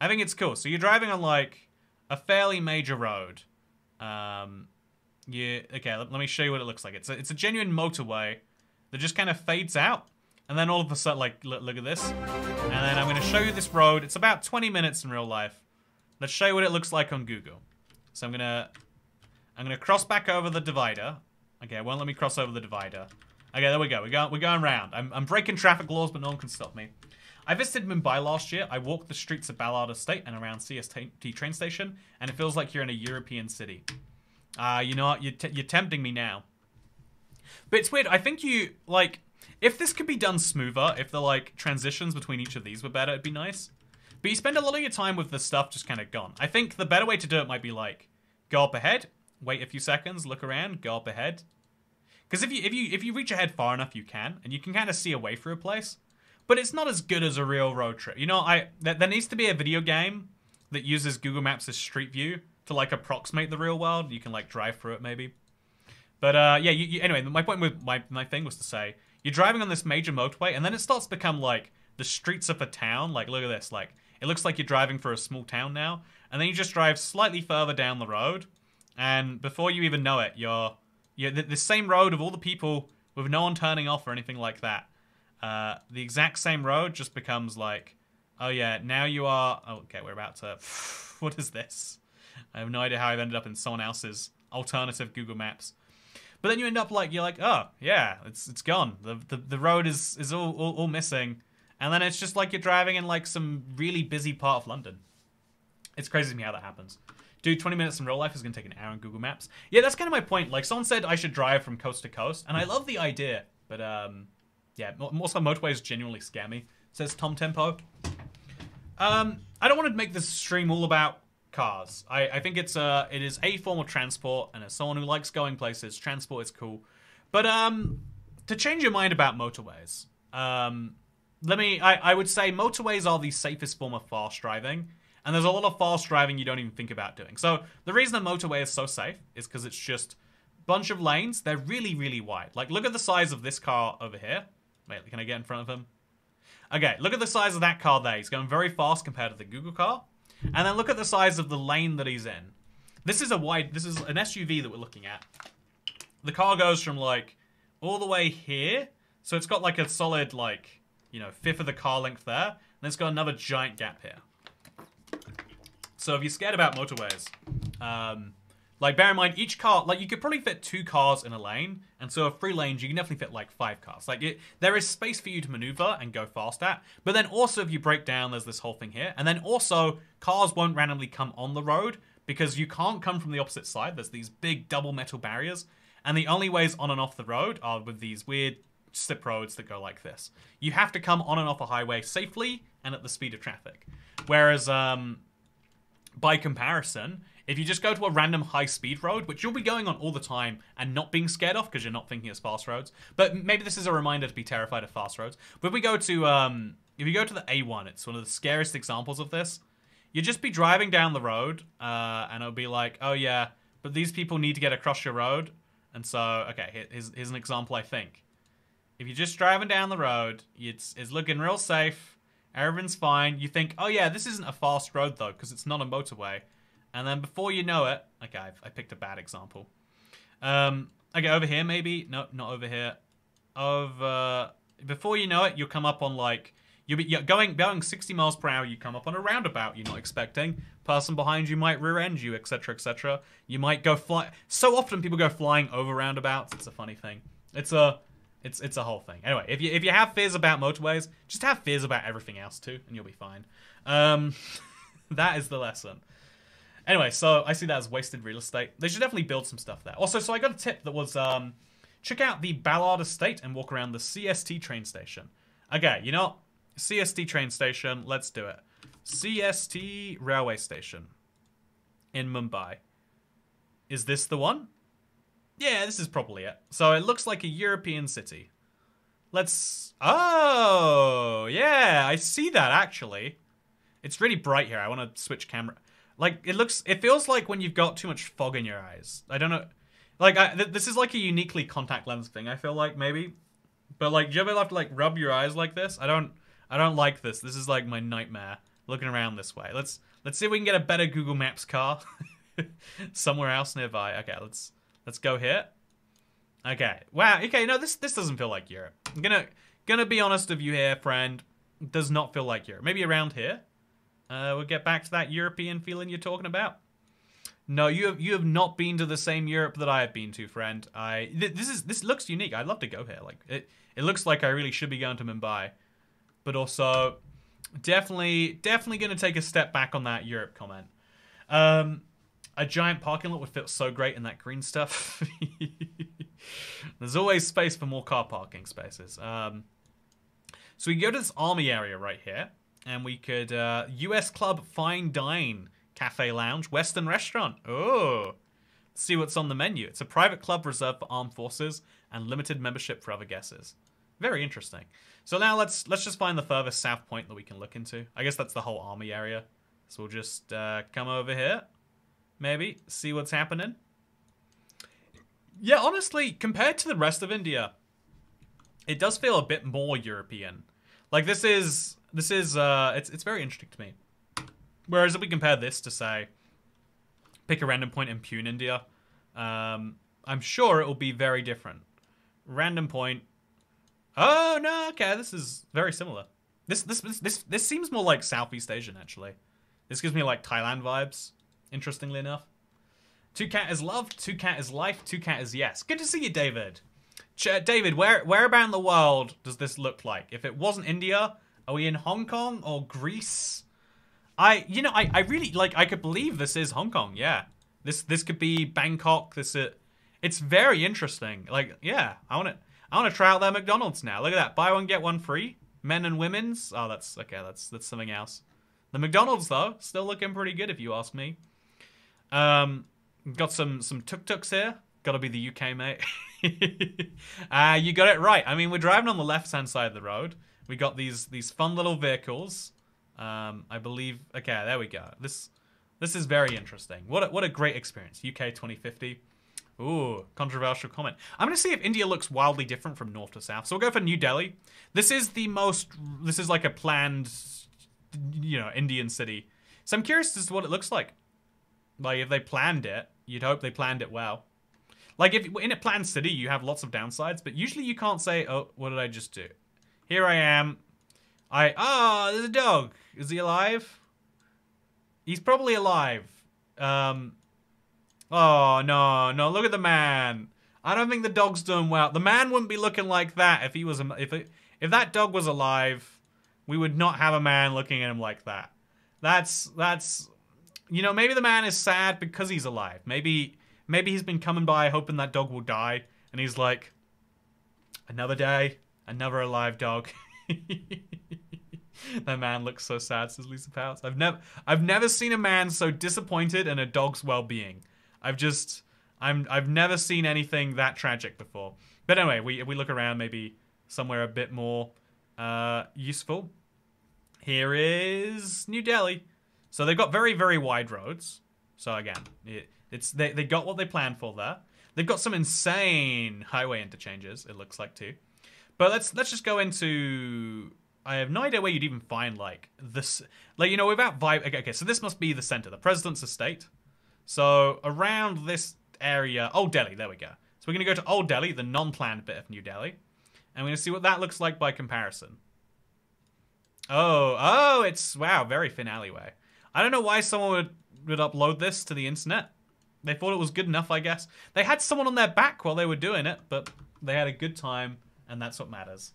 I think it's cool. So you're driving on like a fairly major road. Um, you okay? Let, let me show you what it looks like. It's a, it's a genuine motorway that just kind of fades out, and then all of a sudden, like look, look at this, and then I'm going to show you this road. It's about 20 minutes in real life. Let's show you what it looks like on Google. So I'm gonna I'm gonna cross back over the divider. Okay, it won't let me cross over the divider. Okay, there we go. We're going we're going. I'm I'm breaking traffic laws, but no one can stop me. I visited Mumbai last year. I walked the streets of Ballard Estate and around CST train station, and it feels like you're in a European city. Uh, you know what? You're, you're tempting me now. But it's weird. I think you, like, if this could be done smoother, if the, like, transitions between each of these were better, it'd be nice. But you spend a lot of your time with the stuff just kind of gone. I think the better way to do it might be, like, go up ahead, wait a few seconds, look around, go up ahead. Because if you if you if you reach ahead far enough, you can, and you can kind of see a way through a place. But it's not as good as a real road trip. You know, I there needs to be a video game that uses Google Maps as Street View to like approximate the real world. You can like drive through it maybe. But uh, yeah. You, you, anyway, my point with my my thing was to say you're driving on this major motorway, and then it starts to become like the streets of a town. Like look at this. Like it looks like you're driving for a small town now, and then you just drive slightly further down the road, and before you even know it, you're you're the, the same road of all the people with no one turning off or anything like that. Uh, the exact same road just becomes like, oh yeah, now you are. Oh, okay, we're about to. what is this? I have no idea how I've ended up in someone else's alternative Google Maps. But then you end up like you're like, oh yeah, it's it's gone. The the, the road is is all, all all missing, and then it's just like you're driving in like some really busy part of London. It's crazy to me how that happens. Dude, 20 minutes in real life is going to take an hour on Google Maps. Yeah, that's kind of my point. Like, someone said I should drive from coast to coast, and I love the idea, but, um, yeah, also motorways genuinely scare me, says Tom Tempo. Um, I don't want to make this stream all about cars. I, I think it's a, it is a form of transport, and as someone who likes going places, transport is cool. But, um, to change your mind about motorways, um, let me, I, I would say motorways are the safest form of fast driving and there's a lot of fast driving you don't even think about doing. So the reason a motorway is so safe is because it's just bunch of lanes. They're really, really wide. Like, look at the size of this car over here. Wait, can I get in front of him? Okay, look at the size of that car there. He's going very fast compared to the Google car. And then look at the size of the lane that he's in. This is a wide, this is an SUV that we're looking at. The car goes from like all the way here. So it's got like a solid like, you know, fifth of the car length there. And it's got another giant gap here. So if you're scared about motorways, um, like bear in mind each car, like you could probably fit two cars in a lane, and so a three lanes you can definitely fit like five cars. Like it, there is space for you to maneuver and go fast at. But then also if you break down, there's this whole thing here, and then also cars won't randomly come on the road because you can't come from the opposite side. There's these big double metal barriers, and the only ways on and off the road are with these weird slip roads that go like this. You have to come on and off a highway safely and at the speed of traffic. Whereas um, by comparison, if you just go to a random high speed road, which you'll be going on all the time and not being scared of because you're not thinking it's fast roads, but maybe this is a reminder to be terrified of fast roads. But if we go to um, if you go to the A1, it's one of the scariest examples of this. You'd just be driving down the road, uh, and it'll be like, oh yeah, but these people need to get across your road, and so okay, here's, here's an example. I think if you're just driving down the road, it's it's looking real safe Everything's fine. You think, oh yeah, this isn't a fast road though, because it's not a motorway. And then before you know it, okay, I've, i picked a bad example. Um, okay, over here maybe. No, not over here. Over before you know it, you'll come up on like you'll be you're going going 60 miles per hour. You come up on a roundabout you're not expecting. Person behind you might rear end you, etc., etc. You might go fly. So often people go flying over roundabouts. It's a funny thing. It's a it's it's a whole thing. Anyway, if you if you have fears about motorways, just have fears about everything else too, and you'll be fine. Um, that is the lesson. Anyway, so I see that as wasted real estate. They should definitely build some stuff there. Also, so I got a tip that was um, check out the Ballard Estate and walk around the CST train station. Okay, you know, CST train station. Let's do it. CST railway station in Mumbai. Is this the one? Yeah, this is probably it. So it looks like a European city. Let's... Oh, yeah, I see that, actually. It's really bright here. I want to switch camera. Like, it looks... It feels like when you've got too much fog in your eyes. I don't know... Like, I, th this is like a uniquely contact lens thing, I feel like, maybe. But, like, do you ever have to, like, rub your eyes like this? I don't... I don't like this. This is, like, my nightmare. Looking around this way. Let's... Let's see if we can get a better Google Maps car. Somewhere else nearby. Okay, let's... Let's go here. Okay. Wow. Okay. No, this this doesn't feel like Europe. I'm gonna gonna be honest with you here, friend. Does not feel like Europe. Maybe around here. Uh, we'll get back to that European feeling you're talking about. No, you have you have not been to the same Europe that I have been to, friend. I th this is this looks unique. I'd love to go here. Like it it looks like I really should be going to Mumbai, but also definitely, definitely going to take a step back on that Europe comment. Um, a giant parking lot would fit so great in that green stuff. There's always space for more car parking spaces. Um, so we go to this army area right here, and we could uh, U.S. Club Fine Dine Cafe Lounge Western Restaurant. Oh, see what's on the menu. It's a private club reserved for armed forces and limited membership for other guesses. Very interesting. So now let's let's just find the furthest south point that we can look into. I guess that's the whole army area. So we'll just uh, come over here, maybe see what's happening. Yeah, honestly, compared to the rest of India, it does feel a bit more European. Like this is this is uh it's it's very interesting to me. Whereas if we compare this to say pick a random point in Pune, India, um, I'm sure it will be very different. Random point. Oh no, okay, this is very similar. This this this this, this seems more like Southeast Asian actually. This gives me like Thailand vibes. Interestingly enough. Two cat is love, two cat is life, two cat is yes. Good to see you, David. Ch- David, where where about in the world does this look like? If it wasn't India, are we in Hong Kong or Greece? I you know I, I really like I could believe this is Hong Kong. Yeah, this this could be Bangkok. This it, it's very interesting. Like yeah, I want to I want to try out their McDonald's now. Look at that, buy one get one free. Men and women's. Oh, that's okay. That's that's something else. The McDonald's though still looking pretty good if you ask me. Um, got some some tuk tuks here. Got to be the UK, mate. uh, you got it right. I mean, we're driving on the left hand side of the road. We got these these fun little vehicles. Um, I believe. Okay, there we go. This this is very interesting. What a, what a great experience. UK 2050. Ooh, controversial comment. I'm going to see if India looks wildly different from north to south. So we'll go for New Delhi. This is the most. This is like a planned, you know, Indian city. So I'm curious as to what it looks like. Like if they planned it, you'd hope they planned it well. Like if in a planned city, you have lots of downsides, but usually you can't say, "Oh, what did I just do?" Here I am. I ah, oh, there's a dog. Is he alive? He's probably alive. Um. Oh no, no! Look at the man. I don't think the dog's doing well. The man wouldn't be looking like that if he was if it, if that dog was alive. We would not have a man looking at him like that. That's that's you know maybe the man is sad because he's alive. Maybe maybe he's been coming by hoping that dog will die, and he's like, another day, another alive dog. that man looks so sad, says Lisa Pouts. I've never I've never seen a man so disappointed in a dog's well-being. I've just I'm I've never seen anything that tragic before. But anyway, we we look around maybe somewhere a bit more uh, useful. Here is New Delhi. So they've got very very wide roads. So again, it, it's they they got what they planned for there. They've got some insane highway interchanges. It looks like too. But let's let's just go into. I have no idea where you'd even find like this, like you know, without vibe. Okay, okay, so this must be the center, the president's estate. So around this area, Old Delhi. There we go. So we're gonna go to Old Delhi, the non-planned bit of New Delhi, and we're gonna see what that looks like by comparison. Oh, oh, it's wow, very thin alleyway. I don't know why someone would would upload this to the internet. They thought it was good enough, I guess. They had someone on their back while they were doing it, but they had a good time and that's what matters.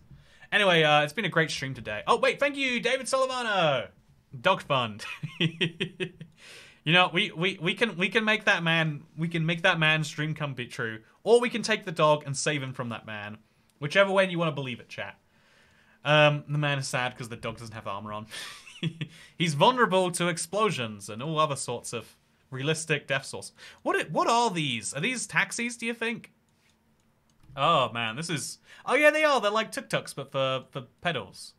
Anyway, uh, it's been a great stream today. Oh, wait, thank you, David Solovano. Dog Fund. you know, we, we, we can we can make that man we can make that man's dream come be true, or we can take the dog and save him from that man, whichever way you want to believe it, chat. Um, the man is sad because the dog doesn't have armor on. He's vulnerable to explosions and all other sorts of realistic death source. What it what are these? Are these taxis? Do you think? Oh man, this is. Oh yeah, they are. They're like tuk tuks, but for for pedals.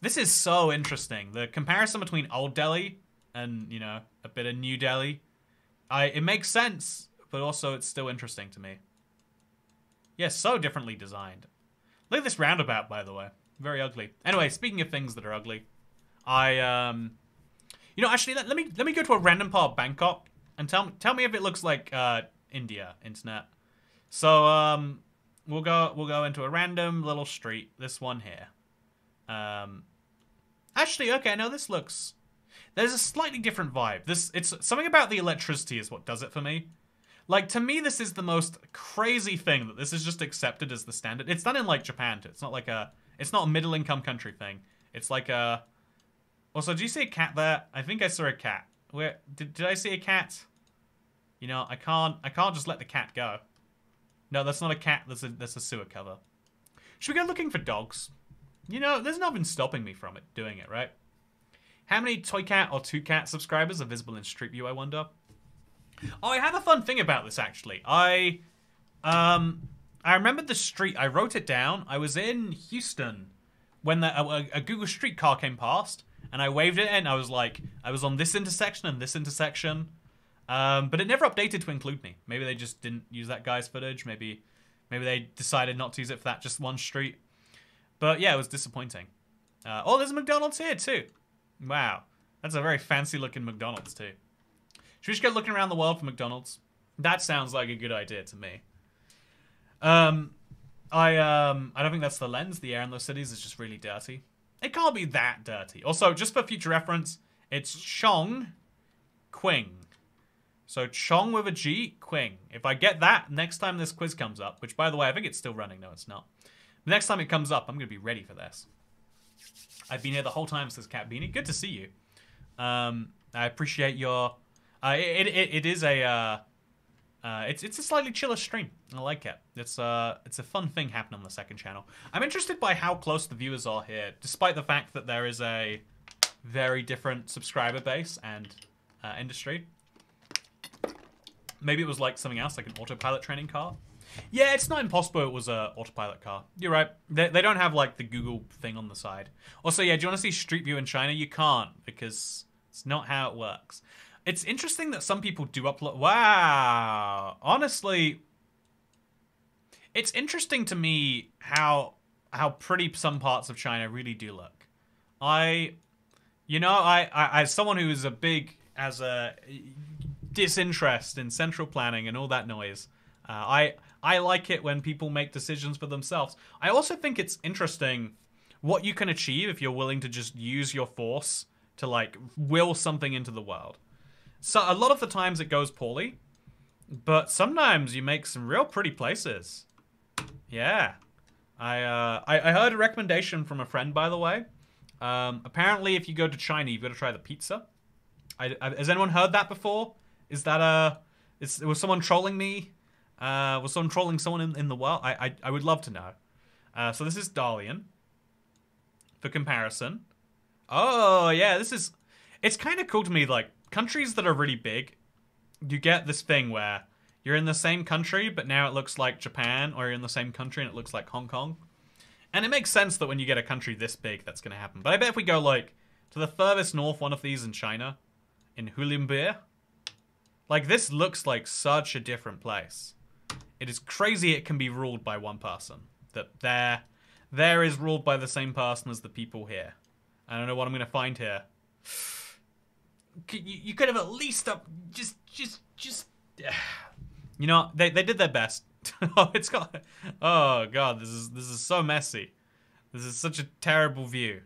This is so interesting. The comparison between Old Delhi and you know a bit of New Delhi, I it makes sense, but also it's still interesting to me. Yeah, so differently designed. Look at this roundabout, by the way. Very ugly. Anyway, speaking of things that are ugly, I um, you know, actually, let, let me let me go to a random part of Bangkok and tell tell me if it looks like uh India internet. So um, we'll go we'll go into a random little street. This one here. Um, actually, okay, no, this looks. There's a slightly different vibe. This it's something about the electricity is what does it for me. Like to me, this is the most crazy thing that this is just accepted as the standard. It's done in like Japan too. It's not like a it's not a middle income country thing. It's like a Also, do you see a cat there? I think I saw a cat. Where did, did I see a cat? You know, I can't I can't just let the cat go. No, that's not a cat. That's a that's a sewer cover. Should we go looking for dogs? You know, there's nothing stopping me from it doing it, right? How many Toy Cat or Two Cat subscribers are visible in Street View? I wonder. Oh, I have a fun thing about this actually. I um I remembered the street. I wrote it down. I was in Houston when the, a, a Google Street car came past, and I waved it in. I was like, I was on this intersection and this intersection, um, but it never updated to include me. Maybe they just didn't use that guy's footage. Maybe, maybe they decided not to use it for that just one street. But yeah, it was disappointing. Uh, oh, there's a McDonald's here too. Wow, that's a very fancy looking McDonald's too. Should we just go looking around the world for McDonald's? That sounds like a good idea to me. Um, I um, I don't think that's the lens. The air in those cities is just really dirty. It can't be that dirty. Also, just for future reference, it's Chong Qing. So Chong with a G, Qing. If I get that next time this quiz comes up, which by the way, I think it's still running. No, it's not. Next time it comes up, I'm going to be ready for this. I've been here the whole time, says Cat Beanie. Good to see you. Um, I appreciate your. Uh, it, it, it is a. Uh, uh, it's it's a slightly chiller stream. I like it. It's uh it's a fun thing happening on the second channel. I'm interested by how close the viewers are here, despite the fact that there is a very different subscriber base and uh, industry. Maybe it was like something else, like an autopilot training car. Yeah, it's not impossible it was a autopilot car. You're right. They, they don't have like the Google thing on the side. Also, yeah, do you want to see Street View in China? You can't because it's not how it works. It's interesting that some people do upload. Wow, honestly, it's interesting to me how how pretty some parts of China really do look. I, you know, I, I as someone who is a big as a disinterest in central planning and all that noise, uh, I I like it when people make decisions for themselves. I also think it's interesting what you can achieve if you're willing to just use your force to like will something into the world. So a lot of the times it goes poorly, but sometimes you make some real pretty places. Yeah, I uh, I, I heard a recommendation from a friend, by the way. Um, apparently, if you go to China, you've got to try the pizza. I, I, has anyone heard that before? Is that a is was someone trolling me? Uh, was someone trolling someone in, in the world? I, I I would love to know. Uh, so this is Dalian. For comparison. Oh yeah, this is. It's kind of cool to me. Like countries that are really big, you get this thing where you're in the same country, but now it looks like Japan, or you're in the same country and it looks like Hong Kong. And it makes sense that when you get a country this big, that's going to happen. But I bet if we go, like, to the furthest north, one of these in China, in Hulunbuir, like, this looks like such a different place. It is crazy it can be ruled by one person. That there, there is ruled by the same person as the people here. I don't know what I'm going to find here. You, you could have at least up just just just you know they they did their best. Oh it's got oh god this is this is so messy. This is such a terrible view.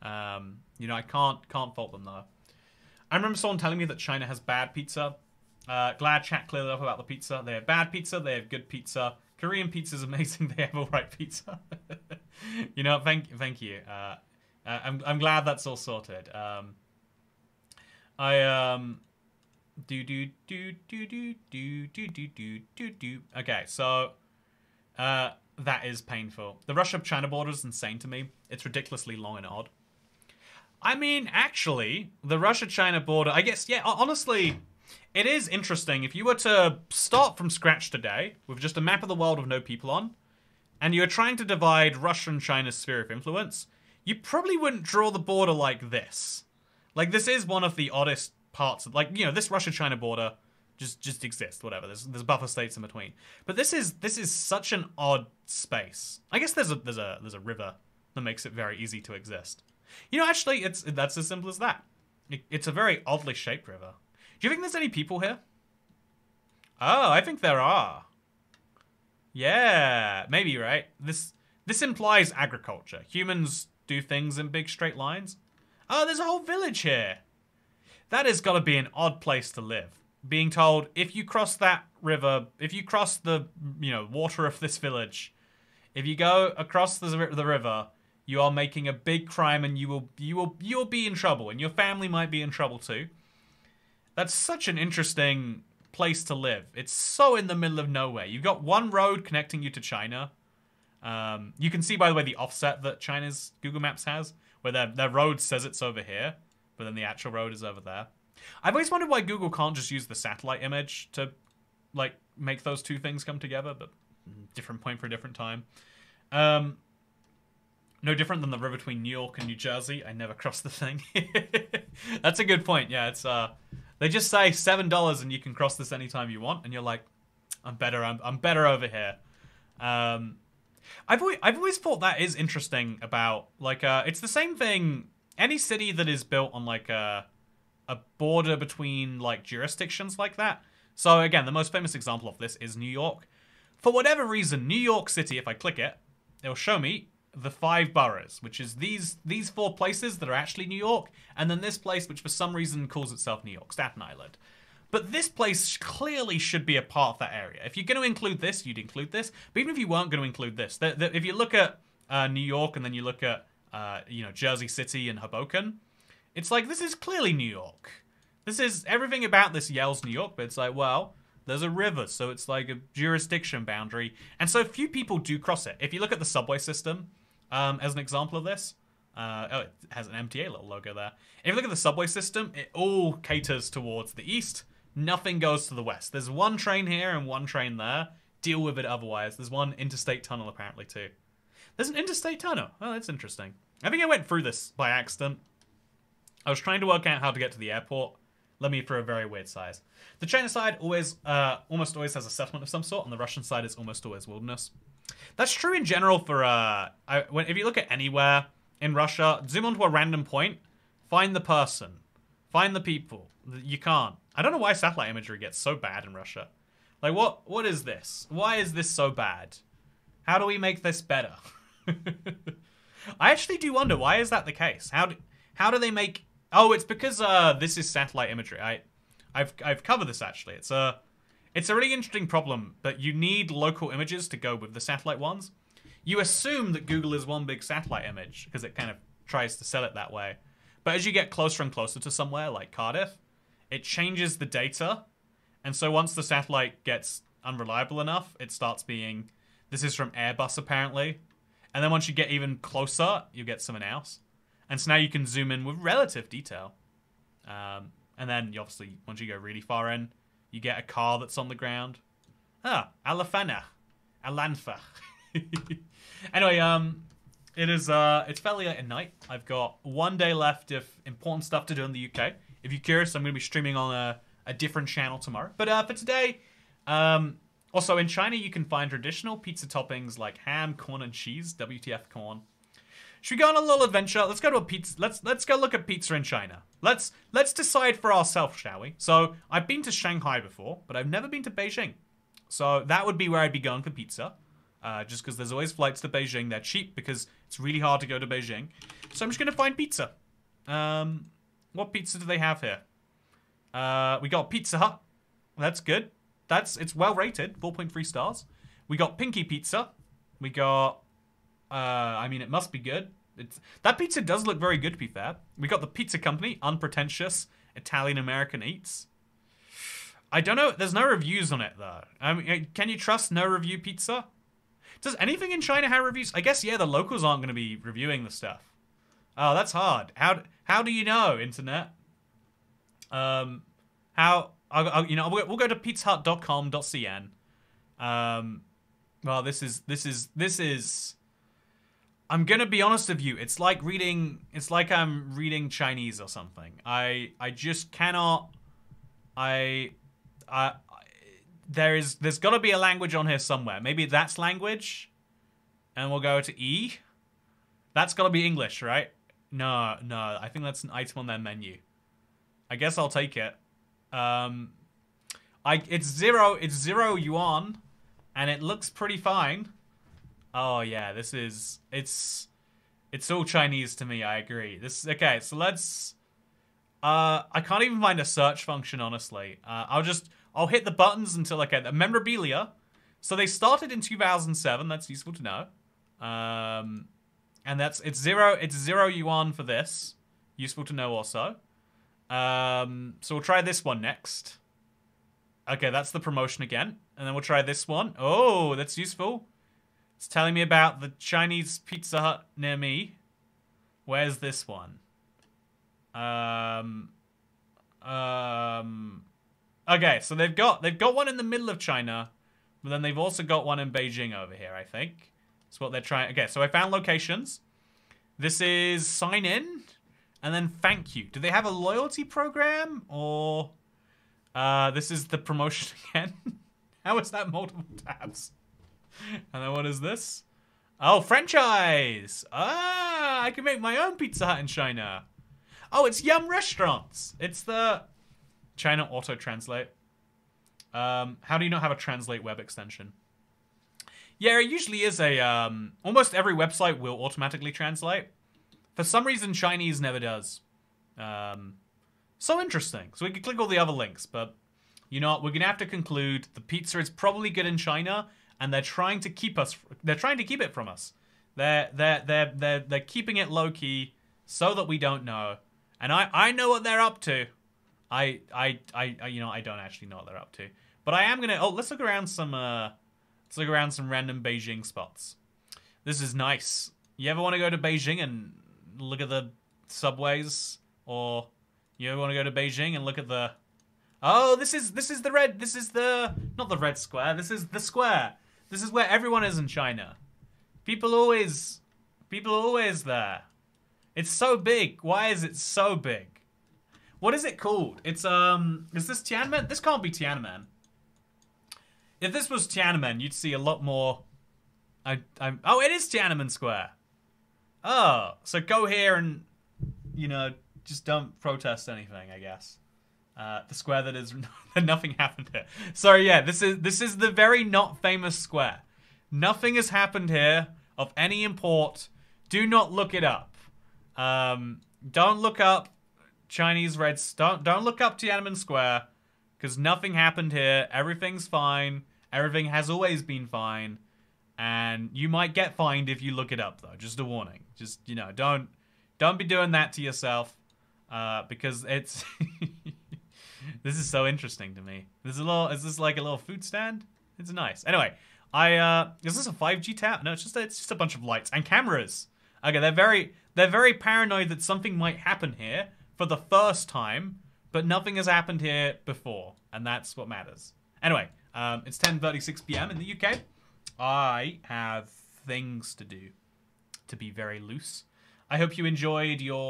Um you know i can't can't fault them though. I remember someone telling me that china has bad pizza uh glad chat cleared up about the pizza they have bad pizza they have good pizza korean pizza is amazing they have all right pizza you know thank thank you uh, uh i'm i'm glad that's all sorted um I um do do do do do do do do do do. Okay, so uh that is painful. The Russia-China border is insane to me. It's ridiculously long and odd. I mean, actually, the Russia-China border, I guess, yeah, honestly, it is interesting. If you were to start from scratch today with just a map of the world with no people on, and you were trying to divide Russia and China's sphere of influence, you probably wouldn't draw the border like this. Like this is one of the oddest parts. Of, like you know, this Russia-China border just just exists. Whatever. There's there's buffer states in between. But this is this is such an odd space. I guess there's a there's a there's a river that makes it very easy to exist. You know, actually, it's that's as simple as that. It, it's a very oddly shaped river. Do you think there's any people here? Oh, I think there are. Yeah, maybe right. This this implies agriculture. Humans do things in big straight lines. Oh, there's a whole village here. That has got to be an odd place to live. Being told if you cross that river, if you cross the you know water of this village, if you go across the, the river, you are making a big crime and you will you will you will be in trouble and your family might be in trouble too. That's such an interesting place to live. It's so in the middle of nowhere. You've got one road connecting you to China. Um, you can see, by the way, the offset that China's Google Maps has, where their, their road says it's over here, but then the actual road is over there. I've always wondered why Google can't just use the satellite image to, like, make those two things come together, but different point for a different time. Um, no different than the river between New York and New Jersey. I never crossed the thing. That's a good point. Yeah, it's uh, they just say seven dollars and you can cross this anytime you want, and you're like, I'm better. I'm, I'm better over here. Um, I've always, I've always thought that is interesting about like uh, it's the same thing. Any city that is built on like a a border between like jurisdictions like that. So again, the most famous example of this is New York. For whatever reason, New York City, if I click it, it'll show me the five boroughs, which is these these four places that are actually New York, and then this place, which for some reason calls itself New York, Staten Island. But this place clearly should be a part of that area. If you're going to include this, you'd include this. But even if you weren't going to include this, the, the, if you look at uh, New York and then you look at uh, you know Jersey City and Hoboken, it's like this is clearly New York. This is everything about this yells New York, but it's like well, there's a river, so it's like a jurisdiction boundary, and so few people do cross it. If you look at the subway system, um, as an example of this. Uh, oh, it has an MTA little logo there. If you look at the subway system, it all caters towards the east. Nothing goes to the west. There's one train here and one train there. Deal with it otherwise. There's one interstate tunnel apparently too. There's an interstate tunnel. Oh, that's interesting. I think I went through this by accident. I was trying to work out how to get to the airport. Led me for a very weird size. The China side always, uh, almost always has a settlement of some sort, and the Russian side is almost always wilderness. That's true in general for uh, I, when if you look at anywhere in Russia, zoom onto a random point, find the person, find the people. You can't. I don't know why satellite imagery gets so bad in Russia. Like what? What is this? Why is this so bad? How do we make this better? I actually do wonder why is that the case. How do how do they make? Oh, it's because uh, this is satellite imagery. I, I've I've covered this actually. It's a it's a really interesting problem that you need local images to go with the satellite ones. You assume that Google is one big satellite image because it kind of tries to sell it that way. But as you get closer and closer to somewhere like Cardiff, it changes the data. And so once the satellite gets unreliable enough, it starts being this is from Airbus apparently. And then once you get even closer, you get someone else. And so now you can zoom in with relative detail. Um, and then you obviously, once you go really far in, you get a car that's on the ground. Ah, Alafana. Alanfa. anyway, um, it is, uh, it's fairly late at night. I've got one day left of important stuff to do in the UK. If you're curious, I'm going to be streaming on a, a different channel tomorrow. But uh, for today, um, also in China, you can find traditional pizza toppings like ham, corn, and cheese. WTF corn. Should we go on a little adventure? Let's go to a pizza. Let's let's go look at pizza in China. Let's let's decide for ourselves, shall we? So I've been to Shanghai before, but I've never been to Beijing. So that would be where I'd be going for pizza. Uh, just because there's always flights to Beijing. They're cheap because it's really hard to go to Beijing. So I'm just gonna find pizza. Um, what pizza do they have here? Uh, we got Pizza Hut. That's good. That's it's well rated, 4.3 stars. We got Pinky Pizza. We got uh, I mean, it must be good. It's that pizza does look very good. To be fair, we got the pizza company, unpretentious Italian American eats. I don't know. There's no reviews on it though. I mean, uh, can you trust no review pizza? Does anything in China have reviews? I guess yeah. The locals aren't going to be reviewing the stuff. Oh, that's hard. How how do you know, internet? Um, how I'll, I'll, you know we'll, we'll go to pizzahut.com.cn. Um, well, this is this is this is I'm gonna be honest with you. It's like reading. It's like I'm reading Chinese or something. I I just cannot. I, I, there is there's got to be a language on here somewhere. Maybe that's language, and we'll go to E. That's got to be English, right? No, no. I think that's an item on their menu. I guess I'll take it. Um, I it's zero. It's zero yuan, and it looks pretty fine. Oh yeah, this is it's it's all Chinese to me. I agree. This okay. So let's. Uh, I can't even find a search function honestly. Uh, I'll just I'll hit the buttons until I get the memorabilia. So they started in 2007. That's useful to know. Um, and that's it's zero. It's zero yuan for this. Useful to know also. Um, so we'll try this one next. Okay, that's the promotion again, and then we'll try this one. Oh, that's useful. It's telling me about the Chinese Pizza Hut near me. Where's this one? Um, um, okay, so they've got they've got one in the middle of China, but then they've also got one in Beijing over here. I think that's what they're trying. Okay, so I found locations. This is sign in, and then thank you. Do they have a loyalty program or? Uh, this is the promotion again. How is that multiple tabs? And then what is this? Oh, franchise! Ah, I can make my own Pizza Hut in China. Oh, it's Yum Restaurants. It's the China Auto Translate. Um, how do you not have a Translate web extension? Yeah, it usually is a. Um, almost every website will automatically translate. For some reason, Chinese never does. Um, so interesting. So we could click all the other links, but you know what? We're gonna have to conclude the pizza is probably good in China, and they're trying to keep us. They're trying to keep it from us. They're they're they're they're they're keeping it low key so that we don't know. And I I know what they're up to. I I I, you know I don't actually know what they're up to, but I am gonna. Oh, let's look around some. Uh, let's look around some random Beijing spots. This is nice. You ever want to go to Beijing and look at the subways, or you ever want to go to Beijing and look at the Oh, this is this is the red this is the not the red square, this is the square. This is where everyone is in China. People always people always there. It's so big. Why is it so big? What is it called? It's um is this Tiananmen? This can't be Tiananmen. If this was Tiananmen, you'd see a lot more I I'm Oh, it is Tiananmen Square. Oh, so go here and you know, just don't protest anything, I guess. Uh, the square that is nothing happened here. So yeah, this is this is the very not famous square. Nothing has happened here of any import. Do not look it up. Um, don't look up Chinese Reds. Don't don't look up Tiananmen Square because nothing happened here. Everything's fine. Everything has always been fine, and you might get fined if you look it up though. Just a warning. Just you know, don't don't be doing that to yourself uh, because it's. this is so interesting to me. This is a little. Is this like a little food stand? It's nice. Anyway, I uh, is this a 5G tap? No, it's just a, it's just a bunch of lights and cameras. Okay, they're very they're very paranoid that something might happen here for the first time, but nothing has happened here before, and that's what matters. Anyway, um, it's 10:36 p.m. in the UK. I have things to do, to be very loose. I hope you enjoyed your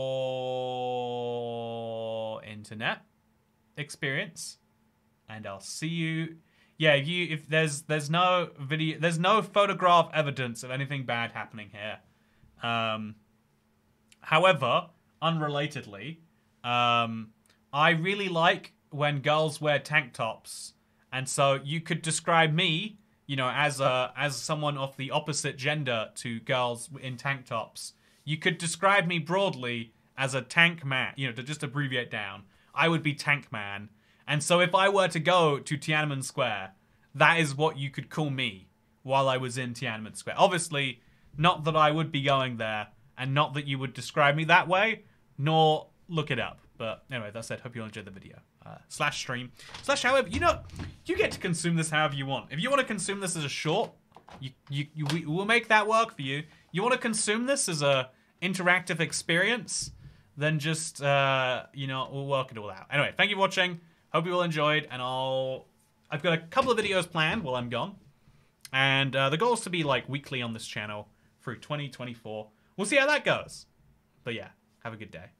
internet experience, and I'll see you. Yeah, you if there's there's no video, there's no photograph evidence of anything bad happening here. Um, however, unrelatedly, um, I really like when girls wear tank tops, and so you could describe me, you know, as a as someone of the opposite gender to girls in tank tops. You could describe me broadly as a tank man, you know, to just abbreviate down. I would be tank man. And so if I were to go to Tiananmen Square, that is what you could call me while I was in Tiananmen Square. Obviously, not that I would be going there, and not that you would describe me that way, nor look it up. But anyway, that said, hope you all enjoyed the video. Uh, slash stream. Slash however, you know, you get to consume this however you want. If you want to consume this as a short, you, you, you we will make that work for you. You want to consume this as a interactive experience, then just, uh, you know, we'll work it all out. Anyway, thank you for watching. Hope you all enjoyed, and I'll... I've got a couple of videos planned while I'm gone. And uh, the goal is to be, like, weekly on this channel through 2024. We'll see how that goes. But yeah, have a good day.